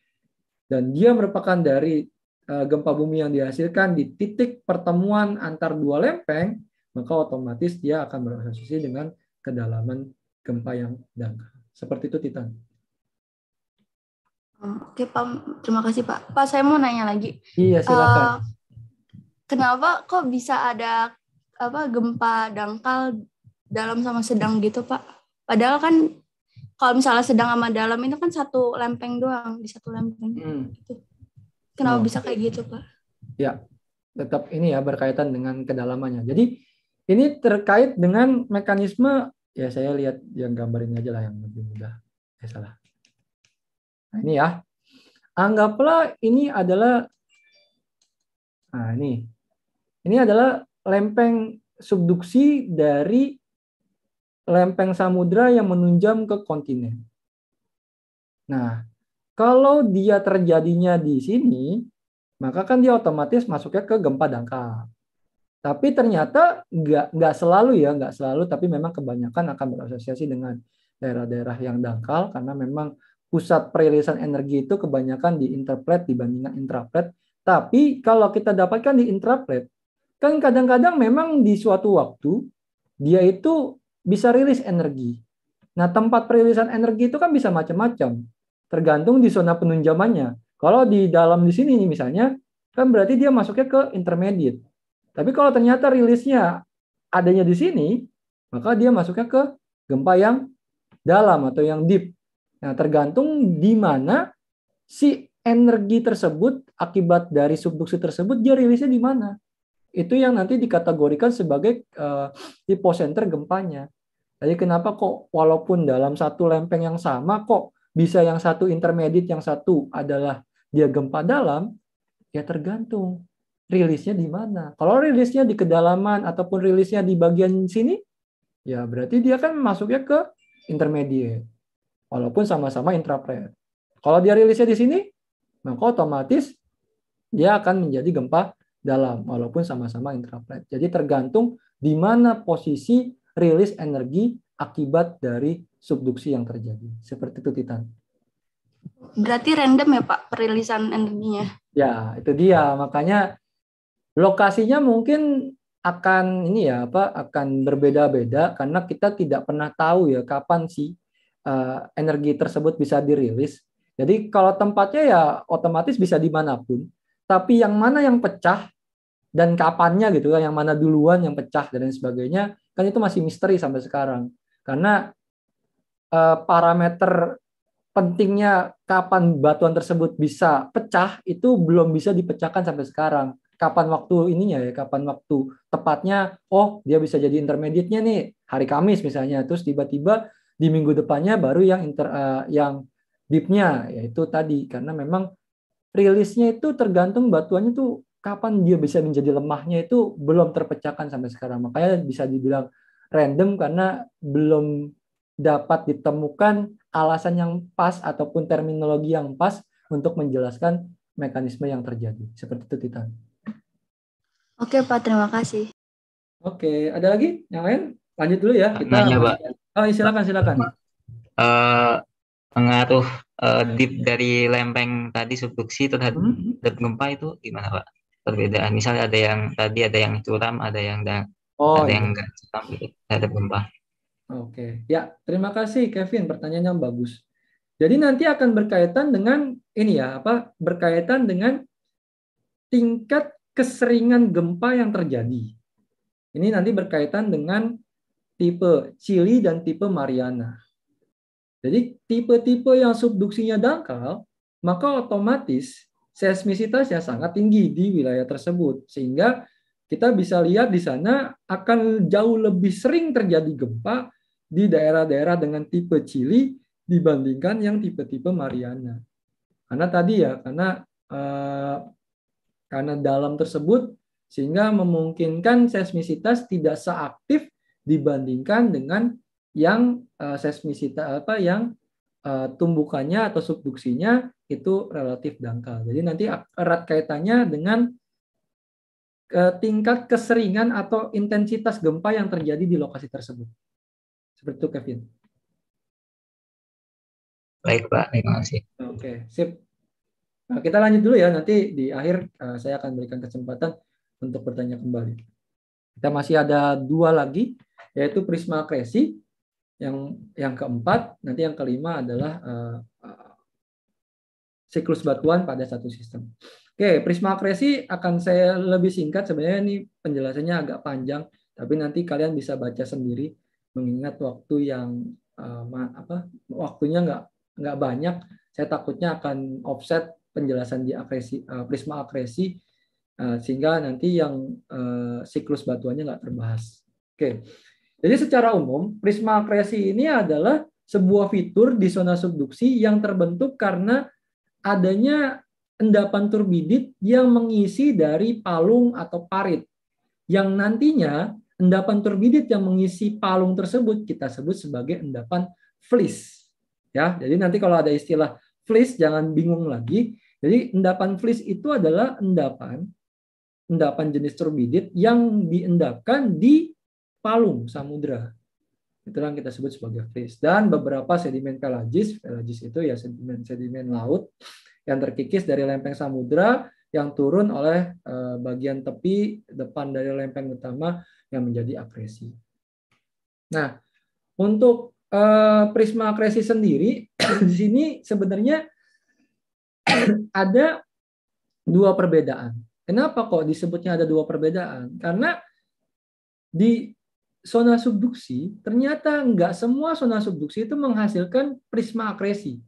dan dia merupakan dari uh, gempa bumi yang dihasilkan di titik pertemuan antar dua lempeng, maka otomatis dia akan berasosiasi dengan kedalaman gempa yang dangkal. Seperti itu Titan. Oke Pak, terima kasih Pak. Pak saya mau nanya lagi. Iya silakan. Eh, kenapa kok bisa ada apa gempa dangkal dalam sama sedang gitu Pak? Padahal kan kalau misalnya sedang sama dalam itu kan satu lempeng doang di satu lempeng. Hmm. Gitu. Kenapa Oh. bisa kayak gitu Pak? Ya, tetap ini ya berkaitan dengan kedalamannya. Jadi ini terkait dengan mekanisme ya saya lihat yang gambar ini aja lah yang lebih mudah. Eh salah. Nah, ini ya. Anggaplah ini adalah nah ini. Ini adalah lempeng subduksi dari lempeng samudra yang menunjam ke kontinen. Nah, kalau dia terjadinya di sini, maka kan dia otomatis masuknya ke gempa dangkal. Tapi ternyata nggak nggak selalu ya, nggak selalu, tapi memang kebanyakan akan berasosiasi dengan daerah-daerah yang dangkal karena memang pusat perilisan energi itu kebanyakan di interplate dibandingkan intraplate. Tapi kalau kita dapatkan di intraplate, kan kadang-kadang memang di suatu waktu dia itu bisa rilis energi. Nah, tempat perilisan energi itu kan bisa macam-macam, tergantung di zona penunjamannya. Kalau di dalam di sini nih misalnya, kan berarti dia masuknya ke intermediate. Tapi kalau ternyata rilisnya adanya di sini, maka dia masuknya ke gempa yang dalam atau yang deep. Nah, tergantung di mana si energi tersebut akibat dari subduksi tersebut dia rilisnya di mana. Itu yang nanti dikategorikan sebagai uh, hipocenter gempanya. Jadi kenapa kok walaupun dalam satu lempeng yang sama kok bisa yang satu intermediate, yang satu adalah dia gempa dalam, Ya tergantung rilisnya di mana. Kalau rilisnya di kedalaman ataupun rilisnya di bagian sini, ya berarti dia kan masuknya ke intermediate. Walaupun sama-sama intrapret. Kalau dia rilisnya di sini, maka otomatis dia akan menjadi gempa dalam walaupun sama-sama intraplet. Jadi tergantung di mana posisi rilis energi akibat dari subduksi yang terjadi. Seperti itu Titan. Berarti random ya Pak perilisan energinya? Ya, itu dia. Makanya lokasinya mungkin akan ini ya apa akan berbeda-beda karena kita tidak pernah tahu ya kapan sih uh, energi tersebut bisa dirilis. Jadi kalau tempatnya ya otomatis bisa di mana pun. Tapi yang mana yang pecah dan kapannya gitu kan, yang mana duluan yang pecah dan lain sebagainya, kan itu masih misteri sampai sekarang. Karena uh, parameter pentingnya kapan batuan tersebut bisa pecah itu belum bisa dipecahkan sampai sekarang. Kapan waktu ininya ya, kapan waktu tepatnya, oh dia bisa jadi intermediate-nya nih hari Kamis misalnya, terus tiba-tiba di minggu depannya baru yang inter, uh, yang deep-nya yaitu tadi karena memang rilisnya itu tergantung batuannya tuh kapan dia bisa menjadi lemahnya itu belum terpecahkan sampai sekarang. Makanya bisa dibilang random karena belum dapat ditemukan alasan yang pas ataupun terminologi yang pas untuk menjelaskan mekanisme yang terjadi. Seperti itu Titan. Oke Pak, terima kasih. Oke, ada lagi yang lain? Lanjut dulu ya. Kita Nanya, Pak. Oh, silakan silakan. Uh, pengaruh uh, deep dari lempeng tadi subduksi terhadap hmm. gempa itu gimana Pak? Perbedaan. Misalnya ada yang tadi ada yang curam, ada yang da, oh, ada iya. yang enggak curam gitu, terhadap gempa. Oke, ya terima kasih Kevin, pertanyaannya bagus. Jadi nanti akan berkaitan dengan ini ya, apa berkaitan dengan tingkat keseringan gempa yang terjadi. Ini nanti berkaitan dengan tipe Chili dan tipe Mariana. Jadi tipe-tipe yang subduksinya dangkal, maka otomatis seismisitasnya sangat tinggi di wilayah tersebut. Sehingga kita bisa lihat di sana akan jauh lebih sering terjadi gempa di daerah-daerah dengan tipe Chili dibandingkan yang tipe-tipe Mariana. Karena tadi ya, karena eh, karena dalam tersebut sehingga memungkinkan seismisitas tidak seaktif dibandingkan dengan yang eh, seismisitas apa yang eh, tumbukannya atau subduksinya itu relatif dangkal. Jadi nanti erat kaitannya dengan eh, tingkat keseringan atau intensitas gempa yang terjadi di lokasi tersebut. Seperti itu, Kevin. Baik, Pak. Terima kasih. Oke, sip. Nah, kita lanjut dulu ya. Nanti di akhir uh, saya akan berikan kesempatan untuk bertanya kembali. Kita masih ada dua lagi, yaitu prisma akresi. Yang yang keempat, nanti yang kelima adalah uh, siklus batuan pada satu sistem. Oke, prisma akresi akan saya lebih singkat. Sebenarnya ini penjelasannya agak panjang, tapi nanti kalian bisa baca sendiri mengingat waktu yang uh, apa waktunya nggak nggak banyak saya takutnya akan offset penjelasan di akresi uh, prisma akresi uh, sehingga nanti yang uh, siklus batuannya nggak terbahas oke okay. Jadi secara umum prisma akresi ini adalah sebuah fitur di zona subduksi yang terbentuk karena adanya endapan turbidit yang mengisi dari palung atau parit yang nantinya endapan turbidit yang mengisi palung tersebut kita sebut sebagai endapan fleece. Ya, jadi nanti kalau ada istilah fleece jangan bingung lagi. Jadi endapan fleece itu adalah endapan endapan jenis turbidit yang diendapkan di palung samudra. Itu yang kita sebut sebagai fleece. Dan beberapa sedimen pelagis, pelagis itu ya sedimen-sedimen laut yang terkikis dari lempeng samudra yang turun oleh eh, bagian tepi depan dari lempeng utama yang menjadi akresi. Nah, untuk uh, prisma akresi sendiri di sini sebenarnya ada dua perbedaan. Kenapa kok disebutnya ada dua perbedaan? Karena di zona subduksi ternyata nggak semua zona subduksi itu menghasilkan prisma akresi.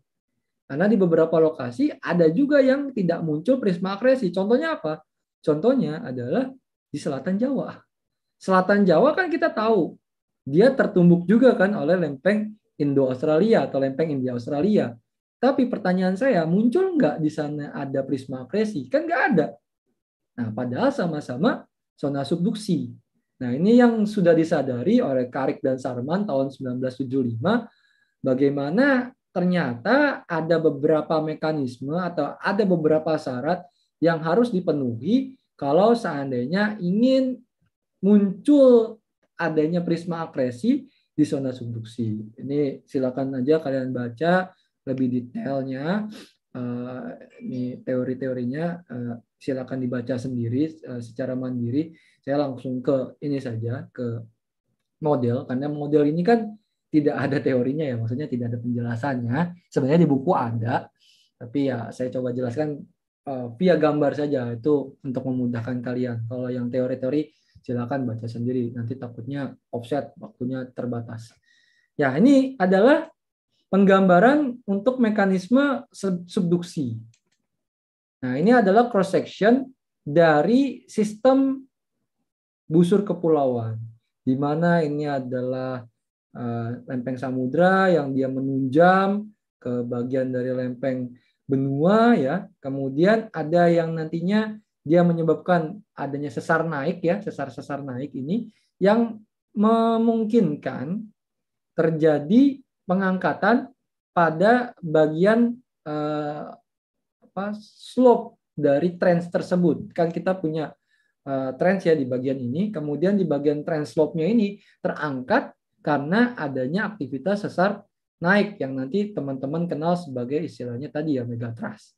Karena di beberapa lokasi ada juga yang tidak muncul prisma akresi. Contohnya apa? Contohnya adalah di selatan Jawa. Selatan Jawa kan kita tahu dia tertumbuk juga kan oleh lempeng Indo-Australia atau lempeng India-Australia. Tapi pertanyaan saya, muncul nggak di sana ada prisma akresi? Kan nggak ada. Nah, padahal sama-sama zona subduksi. Nah, ini yang sudah disadari oleh Karik dan Sarman tahun 1975, bagaimana ternyata ada beberapa mekanisme atau ada beberapa syarat yang harus dipenuhi kalau seandainya ingin muncul adanya prisma akresi di zona subduksi. Ini silakan aja kalian baca lebih detailnya. Uh, ini teori-teorinya uh, silakan dibaca sendiri uh, secara mandiri. Saya langsung ke ini saja ke model karena model ini kan tidak ada teorinya ya, maksudnya tidak ada penjelasannya. Sebenarnya di buku ada, tapi ya saya coba jelaskan uh, via gambar saja itu untuk memudahkan kalian. Kalau yang teori-teori silakan baca sendiri, nanti takutnya offset waktunya terbatas. Ya, ini adalah penggambaran untuk mekanisme subduksi. Nah, ini adalah cross section dari sistem busur kepulauan, di mana ini adalah uh, lempeng samudra yang dia menunjam ke bagian dari lempeng benua ya. Kemudian ada yang nantinya dia menyebabkan adanya sesar naik ya, sesar-sesar naik ini yang memungkinkan terjadi pengangkatan pada bagian eh, apa slope dari trends tersebut. Kan kita punya eh, trends ya di bagian ini, kemudian di bagian trend slope-nya ini terangkat karena adanya aktivitas sesar naik yang nanti teman-teman kenal sebagai istilahnya tadi ya megatrust.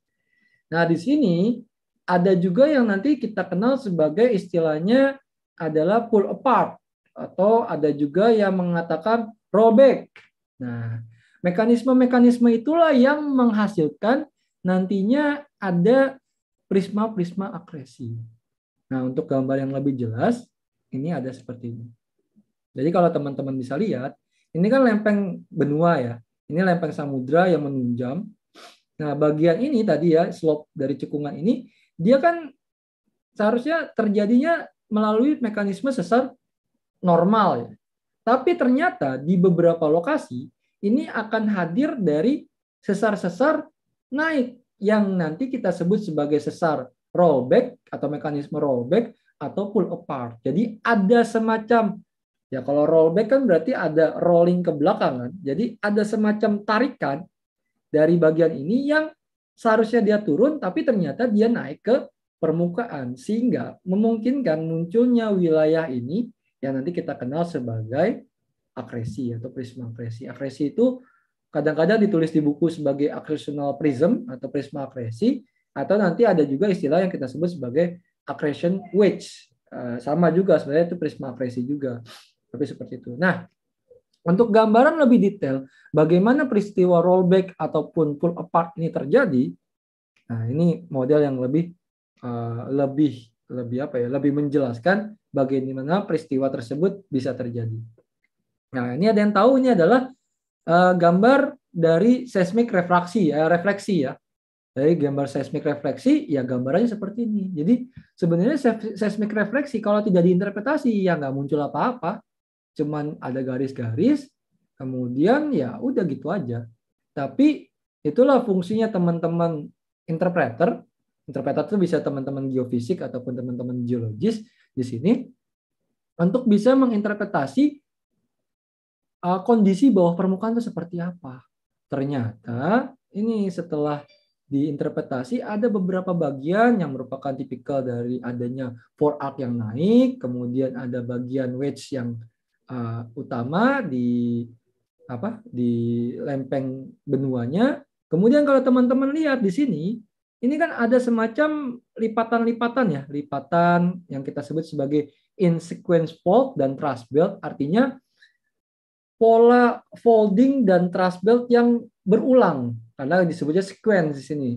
Nah, di sini ada juga yang nanti kita kenal sebagai istilahnya adalah pull apart atau ada juga yang mengatakan rollback. Nah, mekanisme-mekanisme itulah yang menghasilkan nantinya ada prisma-prisma akresi. Nah, untuk gambar yang lebih jelas, ini ada seperti ini. Jadi kalau teman-teman bisa lihat, ini kan lempeng benua ya. Ini lempeng samudra yang menunjam. Nah, bagian ini tadi ya, slope dari cekungan ini, dia kan seharusnya terjadinya melalui mekanisme sesar normal ya. Tapi ternyata di beberapa lokasi ini akan hadir dari sesar-sesar naik yang nanti kita sebut sebagai sesar rollback atau mekanisme rollback atau pull apart. Jadi ada semacam ya kalau rollback kan berarti ada rolling ke belakang kan. Jadi ada semacam tarikan dari bagian ini yang seharusnya dia turun tapi ternyata dia naik ke permukaan sehingga memungkinkan munculnya wilayah ini yang nanti kita kenal sebagai akresi atau prisma akresi. Akresi itu kadang-kadang ditulis di buku sebagai accretional prism atau prisma akresi atau nanti ada juga istilah yang kita sebut sebagai accretion wedge. Eh, sama juga sebenarnya itu prisma akresi juga. Tapi seperti itu. Nah, untuk gambaran lebih detail bagaimana peristiwa rollback ataupun pull apart ini terjadi, nah ini model yang lebih uh, lebih lebih apa ya lebih menjelaskan bagaimana peristiwa tersebut bisa terjadi. Nah, ini ada yang tahu ini adalah uh, gambar dari seismik refraksi, uh, refleksi ya. Dari gambar seismik refleksi, ya gambarannya seperti ini. Jadi sebenarnya seismik refleksi kalau tidak diinterpretasi ya nggak muncul apa-apa. Cuman ada garis-garis, kemudian ya udah gitu aja. Tapi itulah fungsinya teman-teman interpreter. Interpreter itu bisa teman-teman geofisik ataupun teman-teman geologis di sini untuk bisa menginterpretasi uh, kondisi bawah permukaan itu seperti apa. Ternyata ini setelah diinterpretasi ada beberapa bagian yang merupakan tipikal dari adanya arc yang naik, kemudian ada bagian wedge yang uh, utama di apa di lempeng benuanya. Kemudian kalau teman-teman lihat di sini, ini kan ada semacam lipatan-lipatan ya, lipatan yang kita sebut sebagai in sequence fault dan trust belt, artinya pola folding dan trust belt yang berulang karena disebutnya sequence di sini.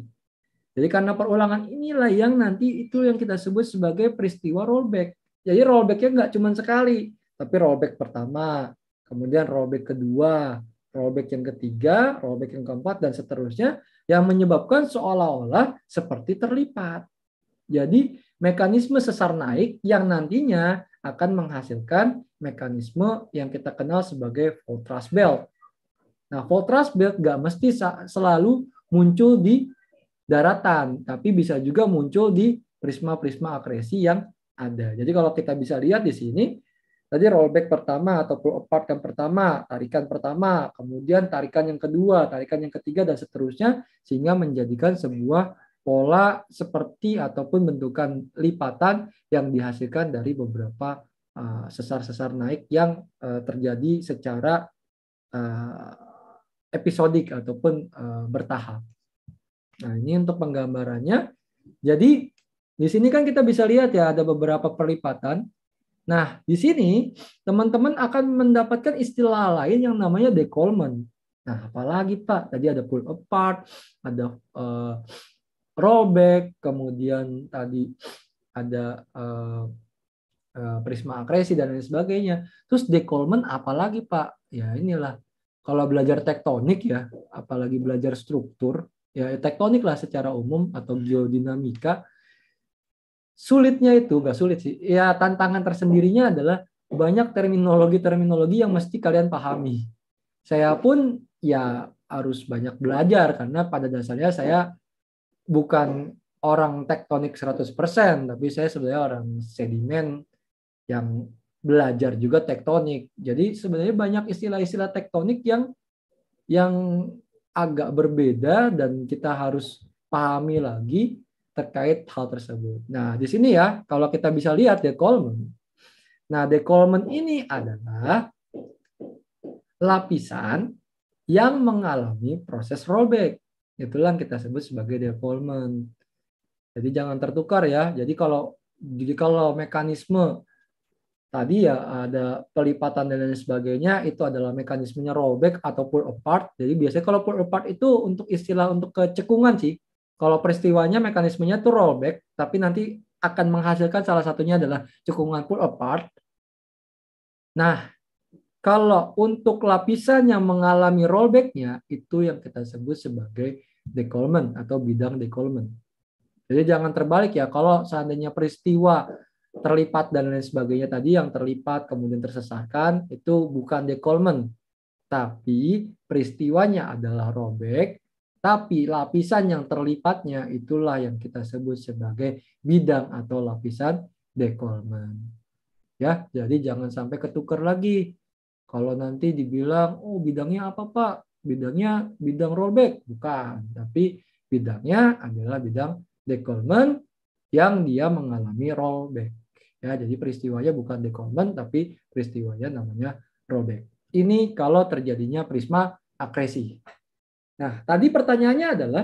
Jadi karena perulangan inilah yang nanti itu yang kita sebut sebagai peristiwa rollback. Jadi rollbacknya nggak cuma sekali, tapi rollback pertama, kemudian rollback kedua, rollback yang ketiga, rollback yang keempat dan seterusnya yang menyebabkan seolah-olah seperti terlipat. Jadi mekanisme sesar naik yang nantinya akan menghasilkan mekanisme yang kita kenal sebagai fault thrust belt. Nah, thrust belt nggak mesti selalu muncul di daratan, tapi bisa juga muncul di prisma-prisma akresi yang ada. Jadi kalau kita bisa lihat di sini, tadi rollback pertama atau pull apart yang pertama, tarikan pertama, kemudian tarikan yang kedua, tarikan yang ketiga, dan seterusnya, sehingga menjadikan sebuah pola seperti ataupun bentukan lipatan yang dihasilkan dari beberapa uh, sesar-sesar naik yang uh, terjadi secara uh, episodik ataupun bertahap. Nah, ini untuk penggambarannya. Jadi di sini kan kita bisa lihat ya ada beberapa perlipatan. Nah, di sini teman-teman akan mendapatkan istilah lain yang namanya decollement. Nah, apalagi Pak? Tadi ada pull apart, ada uh, rollback, kemudian tadi ada uh, uh, prisma akresi dan lain sebagainya. Terus decollement apalagi Pak? Ya inilah kalau belajar tektonik ya, apalagi belajar struktur, ya tektonik lah secara umum atau geodinamika. Sulitnya itu gak sulit sih. Ya tantangan tersendirinya adalah banyak terminologi-terminologi yang mesti kalian pahami. Saya pun ya harus banyak belajar karena pada dasarnya saya bukan orang tektonik 100%, tapi saya sebenarnya orang sedimen yang belajar juga tektonik. Jadi sebenarnya banyak istilah-istilah tektonik yang yang agak berbeda dan kita harus pahami lagi terkait hal tersebut. Nah, di sini ya, kalau kita bisa lihat decollement. Nah, decollement ini adalah lapisan yang mengalami proses rollback. Itulah yang kita sebut sebagai defaultment. Jadi jangan tertukar ya. Jadi kalau jadi kalau mekanisme tadi ya ada pelipatan dan lain sebagainya itu adalah mekanismenya rollback atau pull apart. Jadi biasanya kalau pull apart itu untuk istilah untuk kecekungan sih. Kalau peristiwanya mekanismenya itu rollback, tapi nanti akan menghasilkan salah satunya adalah cekungan pull apart. Nah, kalau untuk lapisan yang mengalami rollbacknya, itu yang kita sebut sebagai decollement atau bidang decollement. Jadi jangan terbalik ya, kalau seandainya peristiwa terlipat dan lain sebagainya tadi yang terlipat kemudian tersesatkan, itu bukan decollement. Tapi peristiwanya adalah rollback, tapi lapisan yang terlipatnya itulah yang kita sebut sebagai bidang atau lapisan decollement. Ya, jadi jangan sampai ketukar lagi kalau nanti dibilang, oh bidangnya apa Pak? Bidangnya bidang rollback. Bukan. Tapi bidangnya adalah bidang decollement yang dia mengalami rollback. Ya, jadi peristiwanya bukan decollement, tapi peristiwanya namanya rollback. Ini kalau terjadinya prisma akresi. Nah, tadi pertanyaannya adalah,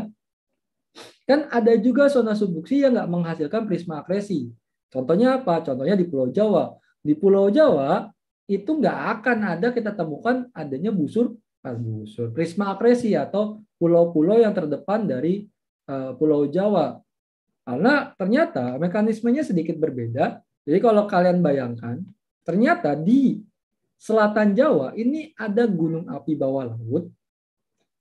kan ada juga zona subduksi yang nggak menghasilkan prisma akresi. Contohnya apa? Contohnya di Pulau Jawa. Di Pulau Jawa, itu nggak akan ada kita temukan adanya busur ah, busur prisma akresi atau pulau-pulau yang terdepan dari uh, Pulau Jawa. Karena ternyata mekanismenya sedikit berbeda. Jadi kalau kalian bayangkan, ternyata di selatan Jawa ini ada gunung api bawah laut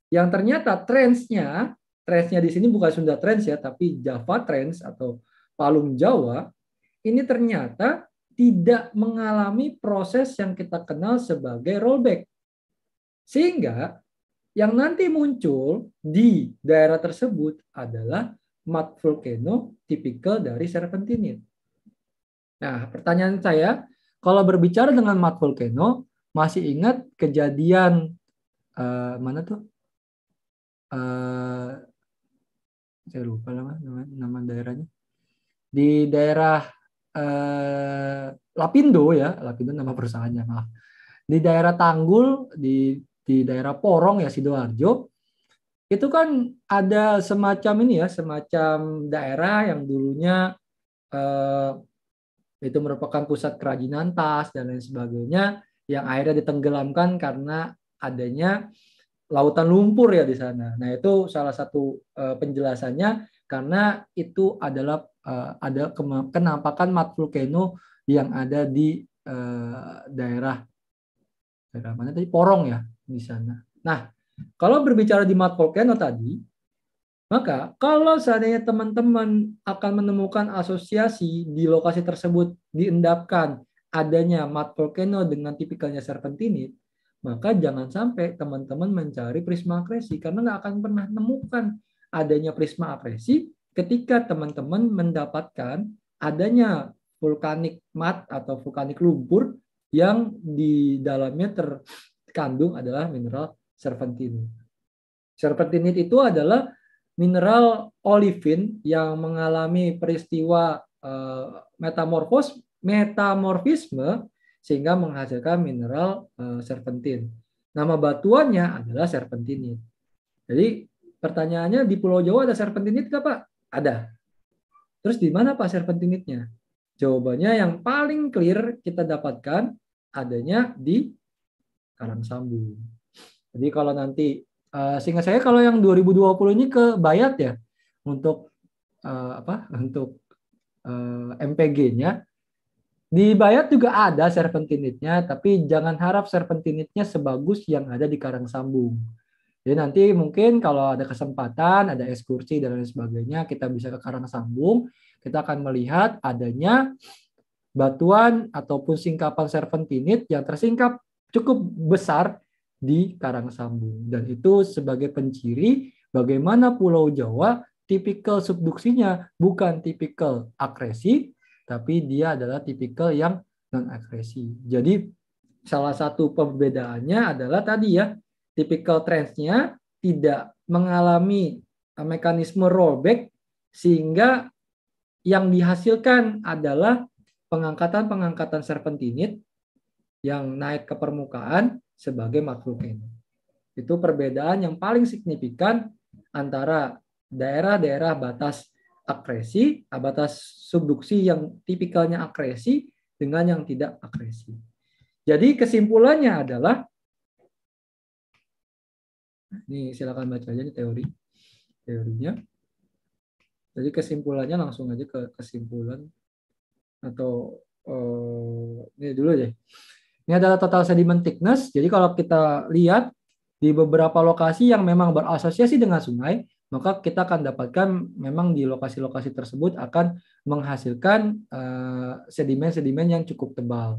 yang ternyata trendsnya, trendsnya di sini bukan Sunda Trends ya, tapi Java Trends atau Palung Jawa, ini ternyata tidak mengalami proses yang kita kenal sebagai rollback. Sehingga yang nanti muncul di daerah tersebut adalah mat volcano tipikal dari serpentinit. Nah, pertanyaan saya, kalau berbicara dengan mat volcano, masih ingat kejadian uh, mana tuh? Uh, saya lupa nama, nama, nama daerahnya. Di daerah eh, Lapindo ya, Lapindo nama perusahaannya maaf. Di daerah Tanggul di di daerah Porong ya sidoarjo itu kan ada semacam ini ya, semacam daerah yang dulunya itu merupakan pusat kerajinan tas dan lain sebagainya yang akhirnya ditenggelamkan karena adanya lautan lumpur ya di sana. Nah, itu salah satu uh, penjelasannya karena itu adalah uh, ada kenampakan mat volcano yang ada di uh, daerah daerah mana tadi Porong ya di sana. Nah, kalau berbicara di mat volcano tadi, maka kalau seandainya teman-teman akan menemukan asosiasi di lokasi tersebut diendapkan adanya mat volcano dengan tipikalnya serpentinit, maka jangan sampai teman-teman mencari prisma akresi karena nggak akan pernah menemukan adanya prisma akresi ketika teman-teman mendapatkan adanya vulkanik mat atau vulkanik lumpur yang di dalamnya terkandung adalah mineral serpentinit. Serpentinit itu adalah mineral olivin yang mengalami peristiwa uh, metamorfos metamorfisme sehingga menghasilkan mineral uh, serpentin. Nama batuannya adalah serpentinit. Jadi pertanyaannya di Pulau Jawa ada serpentinit nggak Pak? Ada. Terus di mana Pak serpentinitnya? Jawabannya yang paling clear kita dapatkan adanya di Karang Sambung. Jadi kalau nanti uh, sehingga saya kalau yang 2020 ini ke Bayat ya untuk uh, apa untuk uh, eh, MPG-nya di Bayat juga ada serpentinitnya tapi jangan harap serpentinitnya sebagus yang ada di Karang Sambung. Jadi nanti mungkin kalau ada kesempatan, ada ekskursi dan lain sebagainya, kita bisa ke Karang Sambung, kita akan melihat adanya batuan ataupun singkapan serpentinit yang tersingkap cukup besar di Karang Sambung dan itu sebagai penciri bagaimana Pulau Jawa tipikal subduksinya bukan tipikal akresi tapi dia adalah tipikal yang non akresi. Jadi salah satu perbedaannya adalah tadi ya tipikal trendsnya tidak mengalami mekanisme rollback sehingga yang dihasilkan adalah pengangkatan-pengangkatan serpentinit yang naik ke permukaan sebagai makhluk ini. Itu perbedaan yang paling signifikan antara daerah-daerah batas akresi, batas subduksi yang tipikalnya akresi dengan yang tidak akresi. Jadi kesimpulannya adalah ini silakan baca aja teori teorinya. Jadi kesimpulannya langsung aja ke kesimpulan atau uh, ini dulu deh. Ini adalah total sediment thickness. Jadi kalau kita lihat di beberapa lokasi yang memang berasosiasi dengan sungai, maka kita akan dapatkan memang di lokasi-lokasi tersebut akan menghasilkan eh, sedimen-sedimen uh, yang cukup tebal.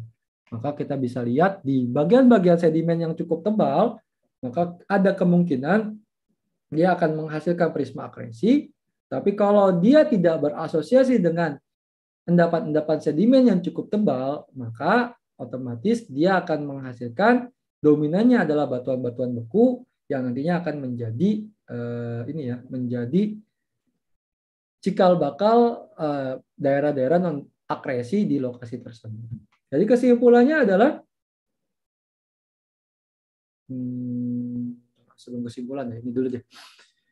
Maka kita bisa lihat di bagian-bagian sedimen yang cukup tebal, maka ada kemungkinan dia akan menghasilkan prisma akresi. Tapi kalau dia tidak berasosiasi dengan endapan-endapan sedimen yang cukup tebal, maka otomatis dia akan menghasilkan dominannya adalah batuan-batuan beku yang nantinya akan menjadi uh, ini ya menjadi cikal bakal daerah daerah-daerah non akresi di lokasi tersebut. Jadi kesimpulannya adalah hmm, sebelum kesimpulan ya ini dulu deh.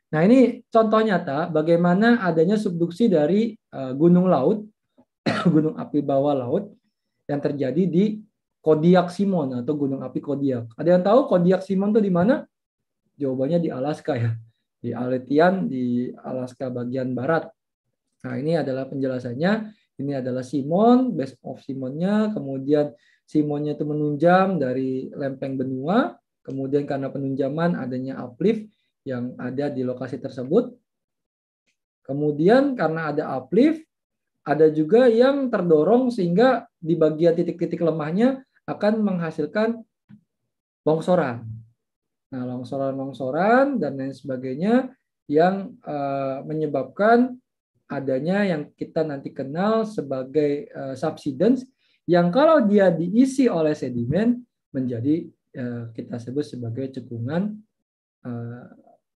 Nah ini contoh nyata bagaimana adanya subduksi dari uh, gunung laut, gunung api bawah laut yang terjadi di Kodiak Simon atau gunung api Kodiak. Ada yang tahu Kodiak Simon itu di mana? Jawabannya di Alaska ya. Di Aletian di Alaska bagian barat. Nah, ini adalah penjelasannya. Ini adalah Simon, base of Simonnya, kemudian Simonnya itu menunjam dari lempeng benua, kemudian karena penunjaman adanya uplift yang ada di lokasi tersebut. Kemudian karena ada uplift, ada juga yang terdorong sehingga di bagian titik-titik lemahnya akan menghasilkan longsoran. Nah, longsoran-longsoran dan lain sebagainya yang uh, menyebabkan adanya yang kita nanti kenal sebagai uh, subsidence yang kalau dia diisi oleh sedimen menjadi uh, kita sebut sebagai cekungan uh,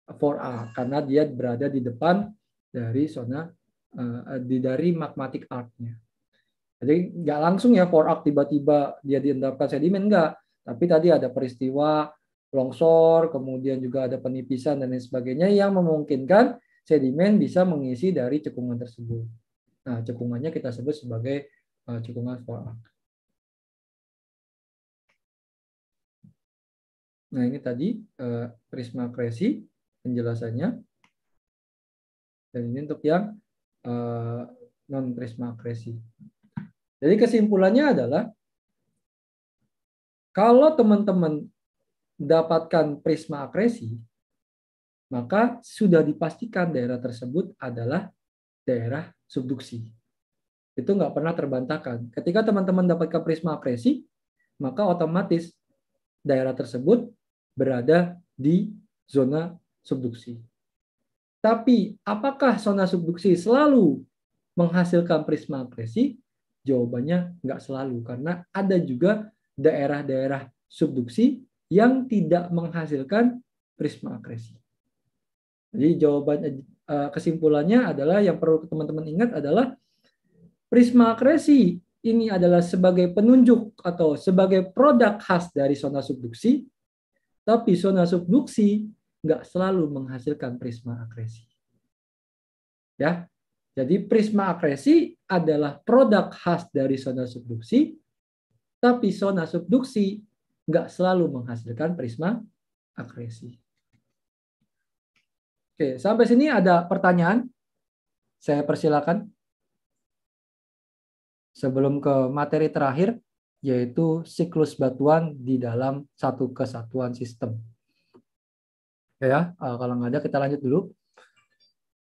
4A karena dia berada di depan dari zona dari magmatic arc-nya. Jadi nggak langsung ya for arc tiba-tiba dia diendapkan sedimen enggak, tapi tadi ada peristiwa longsor, kemudian juga ada penipisan dan lain sebagainya yang memungkinkan sedimen bisa mengisi dari cekungan tersebut. Nah, cekungannya kita sebut sebagai uh, cekungan for arc. Nah, ini tadi uh, prisma kresi penjelasannya. Dan ini untuk yang uh, non prisma kresi. Jadi kesimpulannya adalah kalau teman-teman mendapatkan prisma akresi, maka sudah dipastikan daerah tersebut adalah daerah subduksi. Itu nggak pernah terbantahkan. Ketika teman-teman dapatkan prisma akresi, maka otomatis daerah tersebut berada di zona subduksi. Tapi apakah zona subduksi selalu menghasilkan prisma akresi? Jawabannya nggak selalu karena ada juga daerah-daerah subduksi yang tidak menghasilkan prisma akresi. Jadi jawaban eh, kesimpulannya adalah yang perlu teman-teman ingat adalah prisma akresi ini adalah sebagai penunjuk atau sebagai produk khas dari zona subduksi, tapi zona subduksi nggak selalu menghasilkan prisma akresi. Ya, jadi prisma akresi adalah produk khas dari zona subduksi, tapi zona subduksi nggak selalu menghasilkan prisma akresi. Oke, sampai sini ada pertanyaan? Saya persilakan. Sebelum ke materi terakhir, yaitu siklus batuan di dalam satu kesatuan sistem ya. Uh, kalau nggak ada kita lanjut dulu.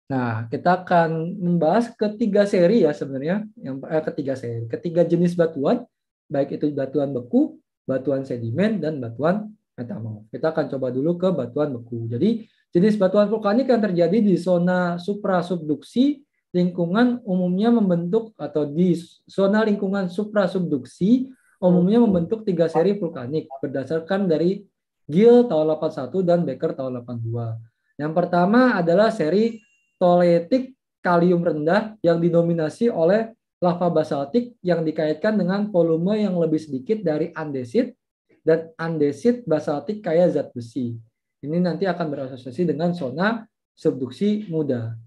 Nah, kita akan membahas ketiga seri ya sebenarnya, yang eh, ketiga seri, ketiga jenis batuan, baik itu batuan beku, batuan sedimen, dan batuan metamorf. Kita akan coba dulu ke batuan beku. Jadi, jenis batuan vulkanik yang terjadi di zona suprasubduksi lingkungan umumnya membentuk atau di zona lingkungan suprasubduksi umumnya membentuk tiga seri vulkanik berdasarkan dari Gill tahun 81 dan Becker tahun 82. Yang pertama adalah seri toletik kalium rendah yang didominasi oleh lava basaltik yang dikaitkan dengan volume yang lebih sedikit dari andesit dan andesit basaltik kaya zat besi. Ini nanti akan berasosiasi dengan zona subduksi muda.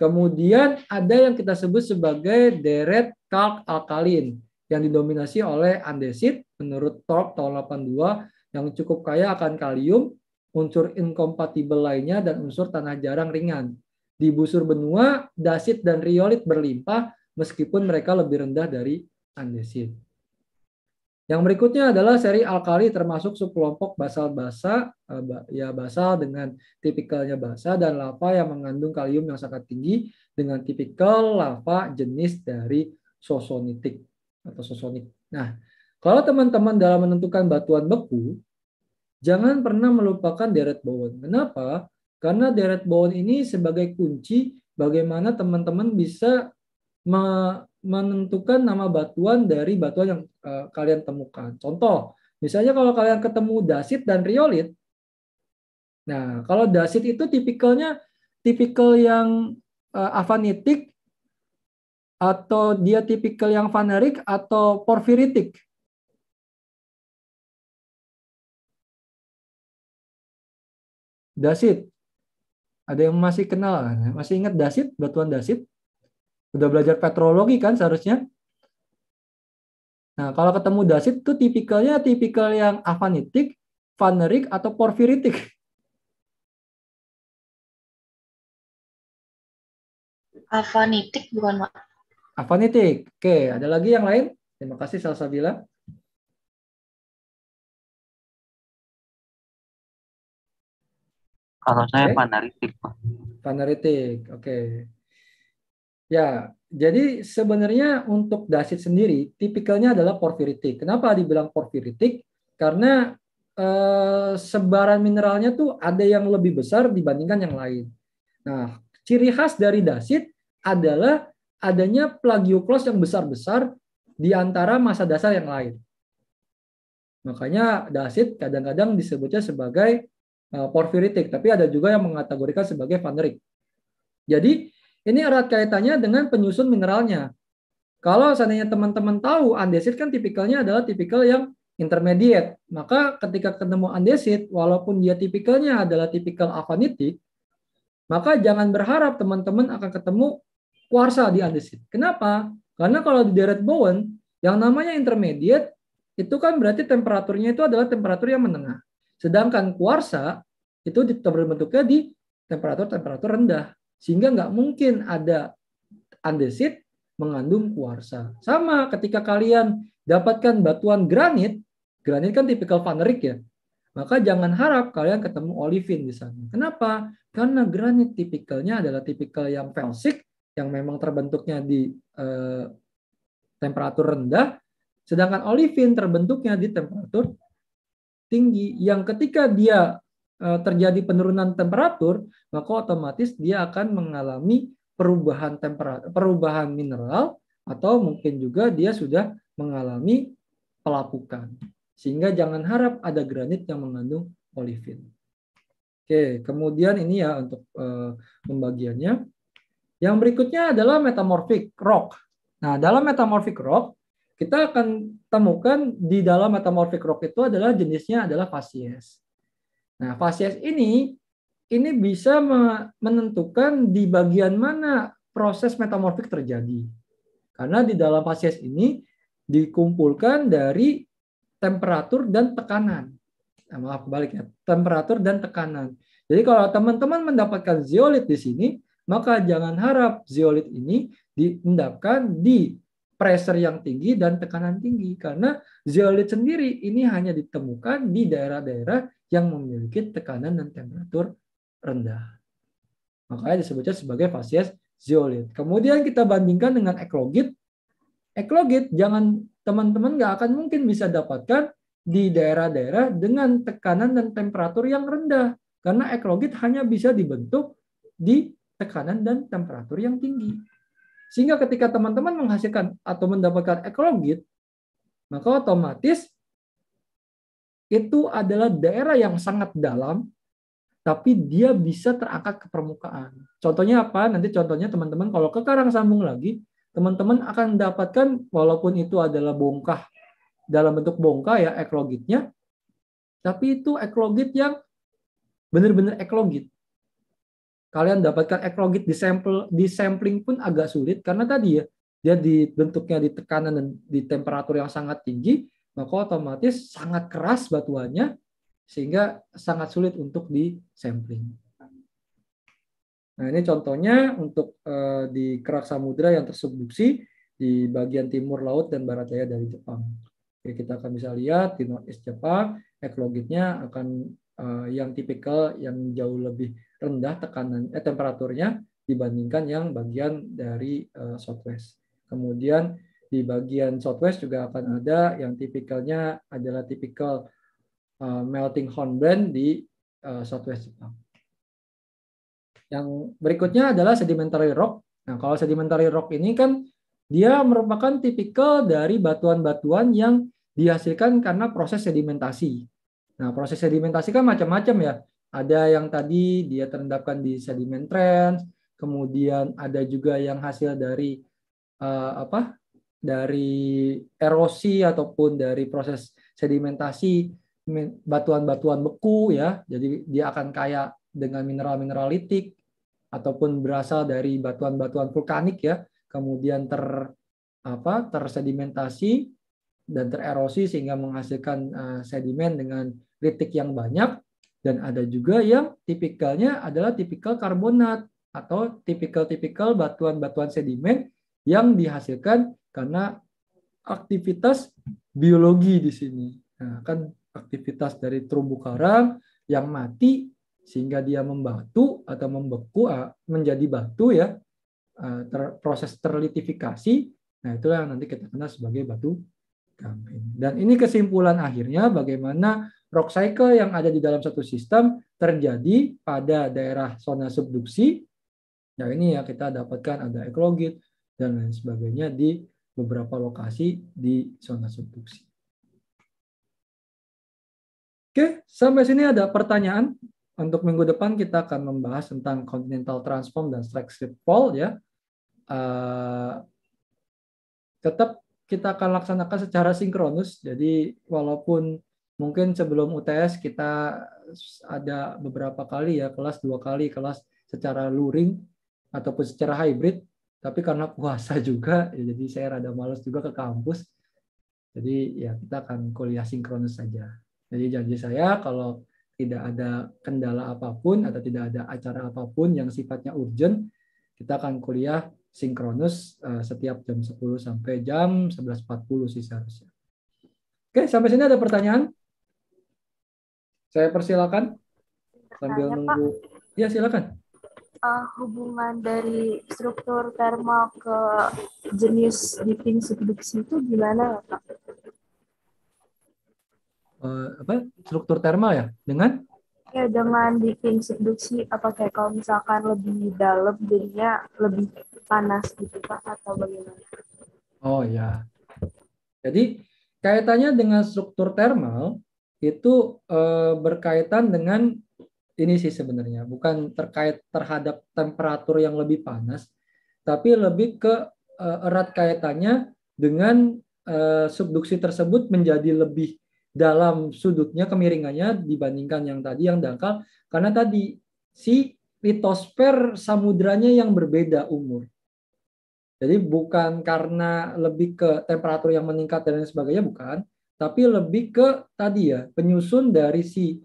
Kemudian ada yang kita sebut sebagai deret kalk alkalin yang didominasi oleh andesit menurut Thorpe tahun 82 yang cukup kaya akan kalium, unsur inkompatibel lainnya, dan unsur tanah jarang ringan. Di busur benua, dasit dan riolit berlimpah meskipun mereka lebih rendah dari andesit. Yang berikutnya adalah seri alkali termasuk subkelompok basal basa, eh, ya basal dengan tipikalnya basa dan lava yang mengandung kalium yang sangat tinggi dengan tipikal lava jenis dari sosonitik atau sosonik. Nah, kalau teman-teman dalam menentukan batuan beku, jangan pernah melupakan deret bawon. Kenapa? Karena deret bawon ini sebagai kunci bagaimana teman-teman bisa menentukan nama batuan dari batuan yang uh, kalian temukan. Contoh, misalnya kalau kalian ketemu dasit dan riolit, nah kalau dasit itu tipikalnya tipikal yang uh, avanitik atau dia tipikal yang vanerik atau porfiritik. Dasit. Ada yang masih kenal, masih ingat Dasit, batuan Dasit? Udah belajar petrologi kan seharusnya? Nah, kalau ketemu Dasit itu tipikalnya tipikal yang avanitik, vanerik, atau porfiritik. Avanitik bukan, Pak? Avanitik. Oke, ada lagi yang lain? Terima kasih Salsabila. Kalau saya okay. panaritik, Pak. Panaritik, oke. Okay. Ya, jadi sebenarnya untuk dasit sendiri tipikalnya adalah porfiritik. Kenapa dibilang porfiritik? Karena eh, sebaran mineralnya tuh ada yang lebih besar dibandingkan yang lain. Nah, ciri khas dari dasit adalah adanya plagioklos yang besar-besar di antara masa dasar yang lain. Makanya dasit kadang-kadang disebutnya sebagai porfiritik, tapi ada juga yang mengategorikan sebagai vanerik. Jadi ini erat kaitannya dengan penyusun mineralnya. Kalau seandainya teman-teman tahu andesit kan tipikalnya adalah tipikal yang intermediate, maka ketika ketemu andesit, walaupun dia tipikalnya adalah tipikal avanitik, maka jangan berharap teman-teman akan ketemu kuarsa di andesit. Kenapa? Karena kalau di deret Bowen, yang namanya intermediate, itu kan berarti temperaturnya itu adalah temperatur yang menengah. Sedangkan kuarsa itu terbentuknya di temperatur-temperatur rendah. Sehingga nggak mungkin ada andesit mengandung kuarsa. Sama ketika kalian dapatkan batuan granit, granit kan tipikal vanerik ya. Maka jangan harap kalian ketemu olivin di sana. Kenapa? Karena granit tipikalnya adalah tipikal yang felsic, yang memang terbentuknya di eh, temperatur rendah, sedangkan olivin terbentuknya di temperatur tinggi yang ketika dia eh, terjadi penurunan temperatur, maka otomatis dia akan mengalami perubahan temperatur, perubahan mineral atau mungkin juga dia sudah mengalami pelapukan. Sehingga jangan harap ada granit yang mengandung olivin. Oke, kemudian ini ya untuk uh, pembagiannya. Yang berikutnya adalah metamorphic rock. Nah, dalam metamorphic rock, kita akan temukan di dalam metamorphic rock itu adalah jenisnya adalah facies. Nah, facies ini ini bisa menentukan di bagian mana proses metamorfik terjadi. Karena di dalam facies ini dikumpulkan dari temperatur dan tekanan. Nah, maaf balik ya, temperatur dan tekanan. Jadi kalau teman-teman mendapatkan zeolit di sini, maka jangan harap zeolit ini diendapkan di pressure yang tinggi dan tekanan tinggi karena zeolit sendiri ini hanya ditemukan di daerah-daerah yang memiliki tekanan dan temperatur rendah. Makanya disebutnya sebagai fasies zeolit. Kemudian kita bandingkan dengan eklogit. Eklogit jangan teman-teman nggak akan mungkin bisa dapatkan di daerah-daerah dengan tekanan dan temperatur yang rendah. Karena eklogit hanya bisa dibentuk di tekanan dan temperatur yang tinggi. Sehingga ketika teman-teman menghasilkan atau mendapatkan eklogit, maka otomatis itu adalah daerah yang sangat dalam, tapi dia bisa terangkat ke permukaan. Contohnya apa? Nanti contohnya teman-teman kalau ke karang sambung lagi, teman-teman akan mendapatkan walaupun itu adalah bongkah dalam bentuk bongkah ya eklogitnya, tapi itu eklogit yang benar-benar eklogit. Kalian dapatkan eklogit di sampel di sampling pun agak sulit karena tadi ya dia dibentuknya di tekanan dan di temperatur yang sangat tinggi, maka otomatis sangat keras batuannya sehingga sangat sulit untuk di sampling. Nah, ini contohnya untuk uh, di kerak samudra yang tersubduksi di bagian timur laut dan barat daya dari Jepang. Oke, kita akan bisa lihat di Northeast Jepang, eklogitnya akan uh, yang tipikal yang jauh lebih rendah tekanan eh, temperaturnya dibandingkan yang bagian dari uh, Southwest. Kemudian di bagian southwest juga akan ada yang tipikalnya adalah tipikal uh, melting hornblende di uh, southwest Jepang. Yang berikutnya adalah sedimentary rock. Nah, kalau sedimentary rock ini kan dia merupakan tipikal dari batuan-batuan yang dihasilkan karena proses sedimentasi. Nah, proses sedimentasi kan macam-macam ya. Ada yang tadi dia terendapkan di sedimen trench, kemudian ada juga yang hasil dari uh, apa dari erosi ataupun dari proses sedimentasi batuan-batuan beku ya. Jadi dia akan kaya dengan mineral-mineral litik ataupun berasal dari batuan-batuan vulkanik ya. Kemudian ter apa tersedimentasi dan tererosi sehingga menghasilkan uh, sedimen dengan litik yang banyak dan ada juga yang tipikalnya adalah tipikal karbonat atau tipikal-tipikal batuan-batuan sedimen yang dihasilkan karena aktivitas biologi di sini. Nah, kan aktivitas dari terumbu karang yang mati sehingga dia membatu atau membeku ah, menjadi batu ya ah, ter, proses terlitifikasi nah itulah yang nanti kita kenal sebagai batu gamping dan ini kesimpulan akhirnya bagaimana rock cycle yang ada di dalam satu sistem terjadi pada daerah zona subduksi nah ini ya kita dapatkan ada ekologit dan lain sebagainya di beberapa lokasi di zona subduksi. Oke, sampai sini ada pertanyaan. Untuk minggu depan kita akan membahas tentang continental transform dan strike slip fault ya. Uh, tetap kita akan laksanakan secara sinkronus. Jadi walaupun mungkin sebelum UTS kita ada beberapa kali ya kelas dua kali kelas secara luring ataupun secara hybrid. Tapi karena puasa juga ya jadi saya rada males juga ke kampus. Jadi ya kita akan kuliah sinkronus saja. Jadi janji saya kalau tidak ada kendala apa pun atau tidak ada acara apa pun yang sifatnya urgent kita akan kuliah sinkronus uh, setiap jam 10 sampai jam 11.40 sih seharusnya. Oke sampai sini ada pertanyaan saya persilakan sambil Tanya, nunggu Pak. ya silakan uh, hubungan dari struktur thermal ke jenis dipping subduksi itu gimana ya Pak? eh, apa struktur thermal ya dengan Ya dengan bikin subduksi apa kayak kalau misalkan lebih dalam jadinya lebih panas gitu Pak atau bagaimana? Oh ya. Jadi kaitannya dengan struktur thermal itu eh, berkaitan dengan ini sih sebenarnya. Bukan terkait terhadap temperatur yang lebih panas, tapi lebih ke eh, erat kaitannya dengan eh, subduksi tersebut menjadi lebih dalam sudutnya kemiringannya dibandingkan yang tadi yang dangkal. Karena tadi si litosfer samudranya yang berbeda umur. Jadi bukan karena lebih ke temperatur yang meningkat dan lain sebagainya bukan, tapi lebih ke tadi ya penyusun dari si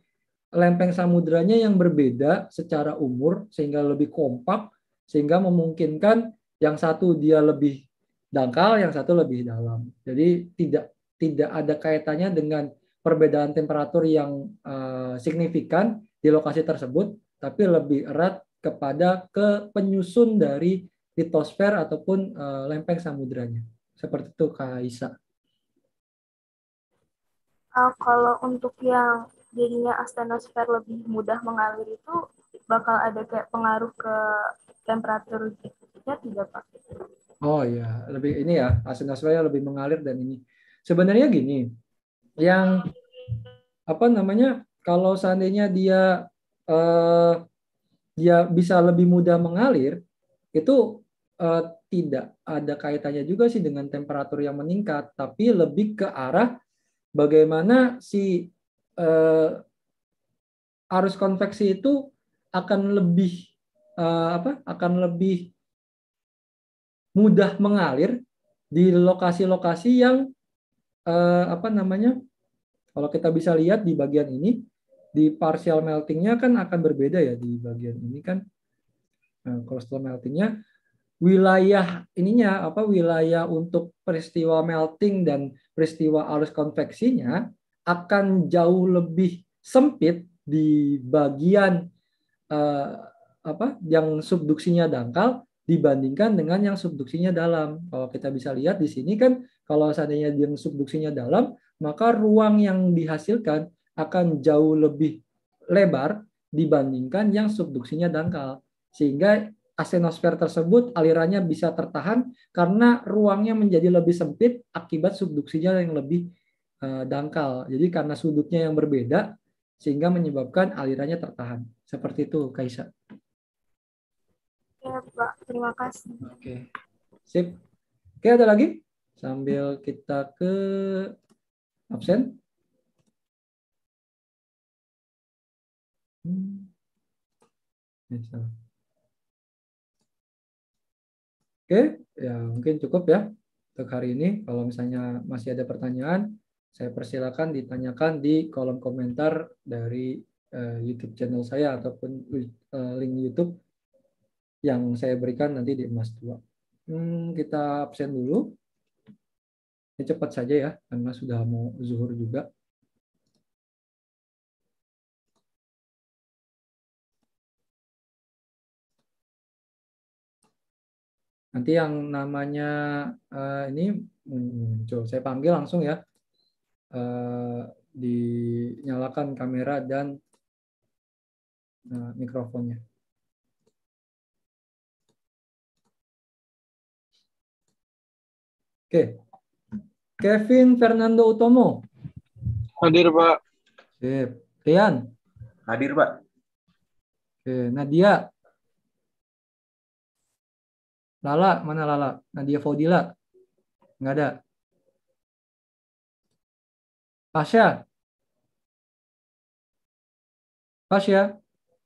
lempeng samudranya yang berbeda secara umur sehingga lebih kompak sehingga memungkinkan yang satu dia lebih dangkal, yang satu lebih dalam. Jadi tidak tidak ada kaitannya dengan perbedaan temperatur yang uh, signifikan di lokasi tersebut, tapi lebih erat kepada ke penyusun dari litosfer ataupun uh, lempeng samudranya. Seperti itu Kak Isa. Uh, kalau untuk yang jadinya astenosfer lebih mudah mengalir itu bakal ada kayak pengaruh ke temperatur tidak Pak? Oh ya, lebih ini ya, astenosfernya lebih mengalir dan ini. Sebenarnya gini, yang apa namanya kalau seandainya dia eh, dia bisa lebih mudah mengalir itu eh, tidak ada kaitannya juga sih dengan temperatur yang meningkat tapi lebih ke arah bagaimana si eh, arus konveksi itu akan lebih eh, apa akan lebih mudah mengalir di lokasi-lokasi yang eh, apa namanya kalau kita bisa lihat di bagian ini, di partial meltingnya kan akan berbeda ya di bagian ini kan. Nah, crustal meltingnya wilayah ininya apa wilayah untuk peristiwa melting dan peristiwa arus konveksinya akan jauh lebih sempit di bagian eh, apa yang subduksinya dangkal dibandingkan dengan yang subduksinya dalam. Kalau kita bisa lihat di sini kan kalau seandainya yang subduksinya dalam maka ruang yang dihasilkan akan jauh lebih lebar dibandingkan yang subduksinya dangkal. Sehingga asenosfer tersebut alirannya bisa tertahan karena ruangnya menjadi lebih sempit akibat subduksinya yang lebih uh, dangkal. Jadi karena sudutnya yang berbeda sehingga menyebabkan alirannya tertahan. Seperti itu, Kaisa. Ya, Pak. Terima kasih. Oke. Sip. Oke, ada lagi? Sambil kita ke Absen? Hmm. Oke, ya mungkin cukup ya untuk hari ini. Kalau misalnya masih ada pertanyaan, saya persilakan ditanyakan di kolom komentar dari uh, YouTube channel saya ataupun uh, link YouTube yang saya berikan nanti di Emas 2. Hmm, kita absen dulu. Ini cepat saja ya, karena sudah mau zuhur juga. Nanti yang namanya uh, ini muncul, saya panggil langsung ya. Uh, dinyalakan kamera dan uh, mikrofonnya. Oke, Kevin Fernando Utomo. Hadir, Pak. Sip. Rian. Hadir, Pak. Oke, Nadia. Lala, mana Lala? Nadia Faudila. Enggak ada. Pasha. Pasha.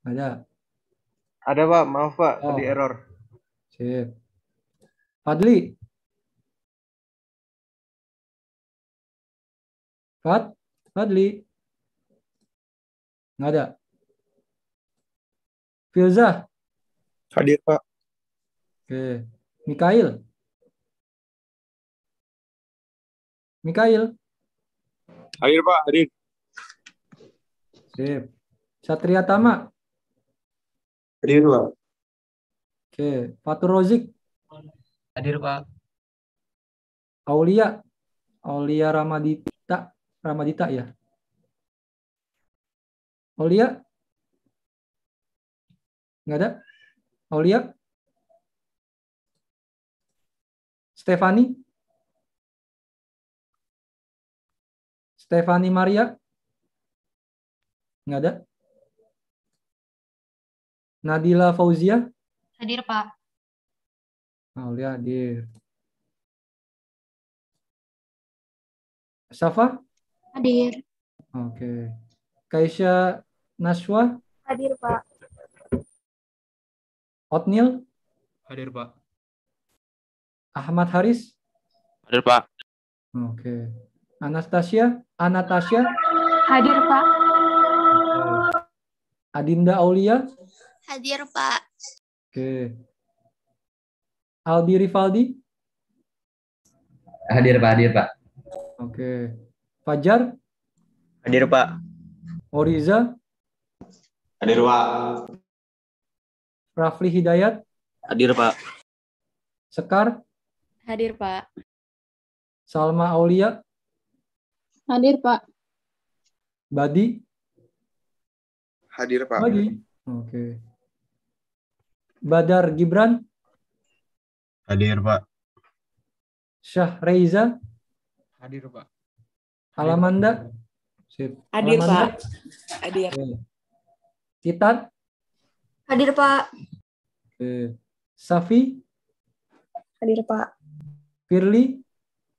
Enggak ada. Ada, Pak. Maaf, Pak. Oh. Tadi error. Sip. Fadli. Fad? Fadli? Nggak ada. Filza? Hadir, Pak. Oke. Mikail? Mikail? Hadir, Pak. Hadir. Sip. Satria Tama? Hadir, Pak. Oke. Fatur Rozik? Hadir, Pak. Aulia? Aulia Ramadita? Ramadita ya? Aulia? Nggak ada? Aulia? Stefani? Stefani Maria? Nggak ada? Nadila Fauzia? Hadir, Pak. Aulia hadir. Safa? Hadir. Oke. Kaisha Naswa? Hadir, Pak. Otnil? Hadir, Pak. Ahmad Haris? Hadir, Pak. Oke. Anastasia? Anastasia? Hadir, Pak. Adinda Aulia? Hadir, Pak. Oke. Aldi Rivaldi? Hadir, Pak. Hadir, Pak. Oke. Fajar? Hadir, Pak. Oriza? Hadir, Pak. Rafli Hidayat? Hadir, Pak. Sekar? Hadir, Pak. Salma Aulia? Hadir, Pak. Badi? Hadir, Pak. Badi. Oke. Badar Gibran? Hadir, Pak. Syah Reiza? Hadir, Pak. Alamanda? Sip. Hadir, Alamanda? Pak. Hadir. Oke. Titan? Hadir, Pak. Oke. Safi? Hadir, Pak. Firly?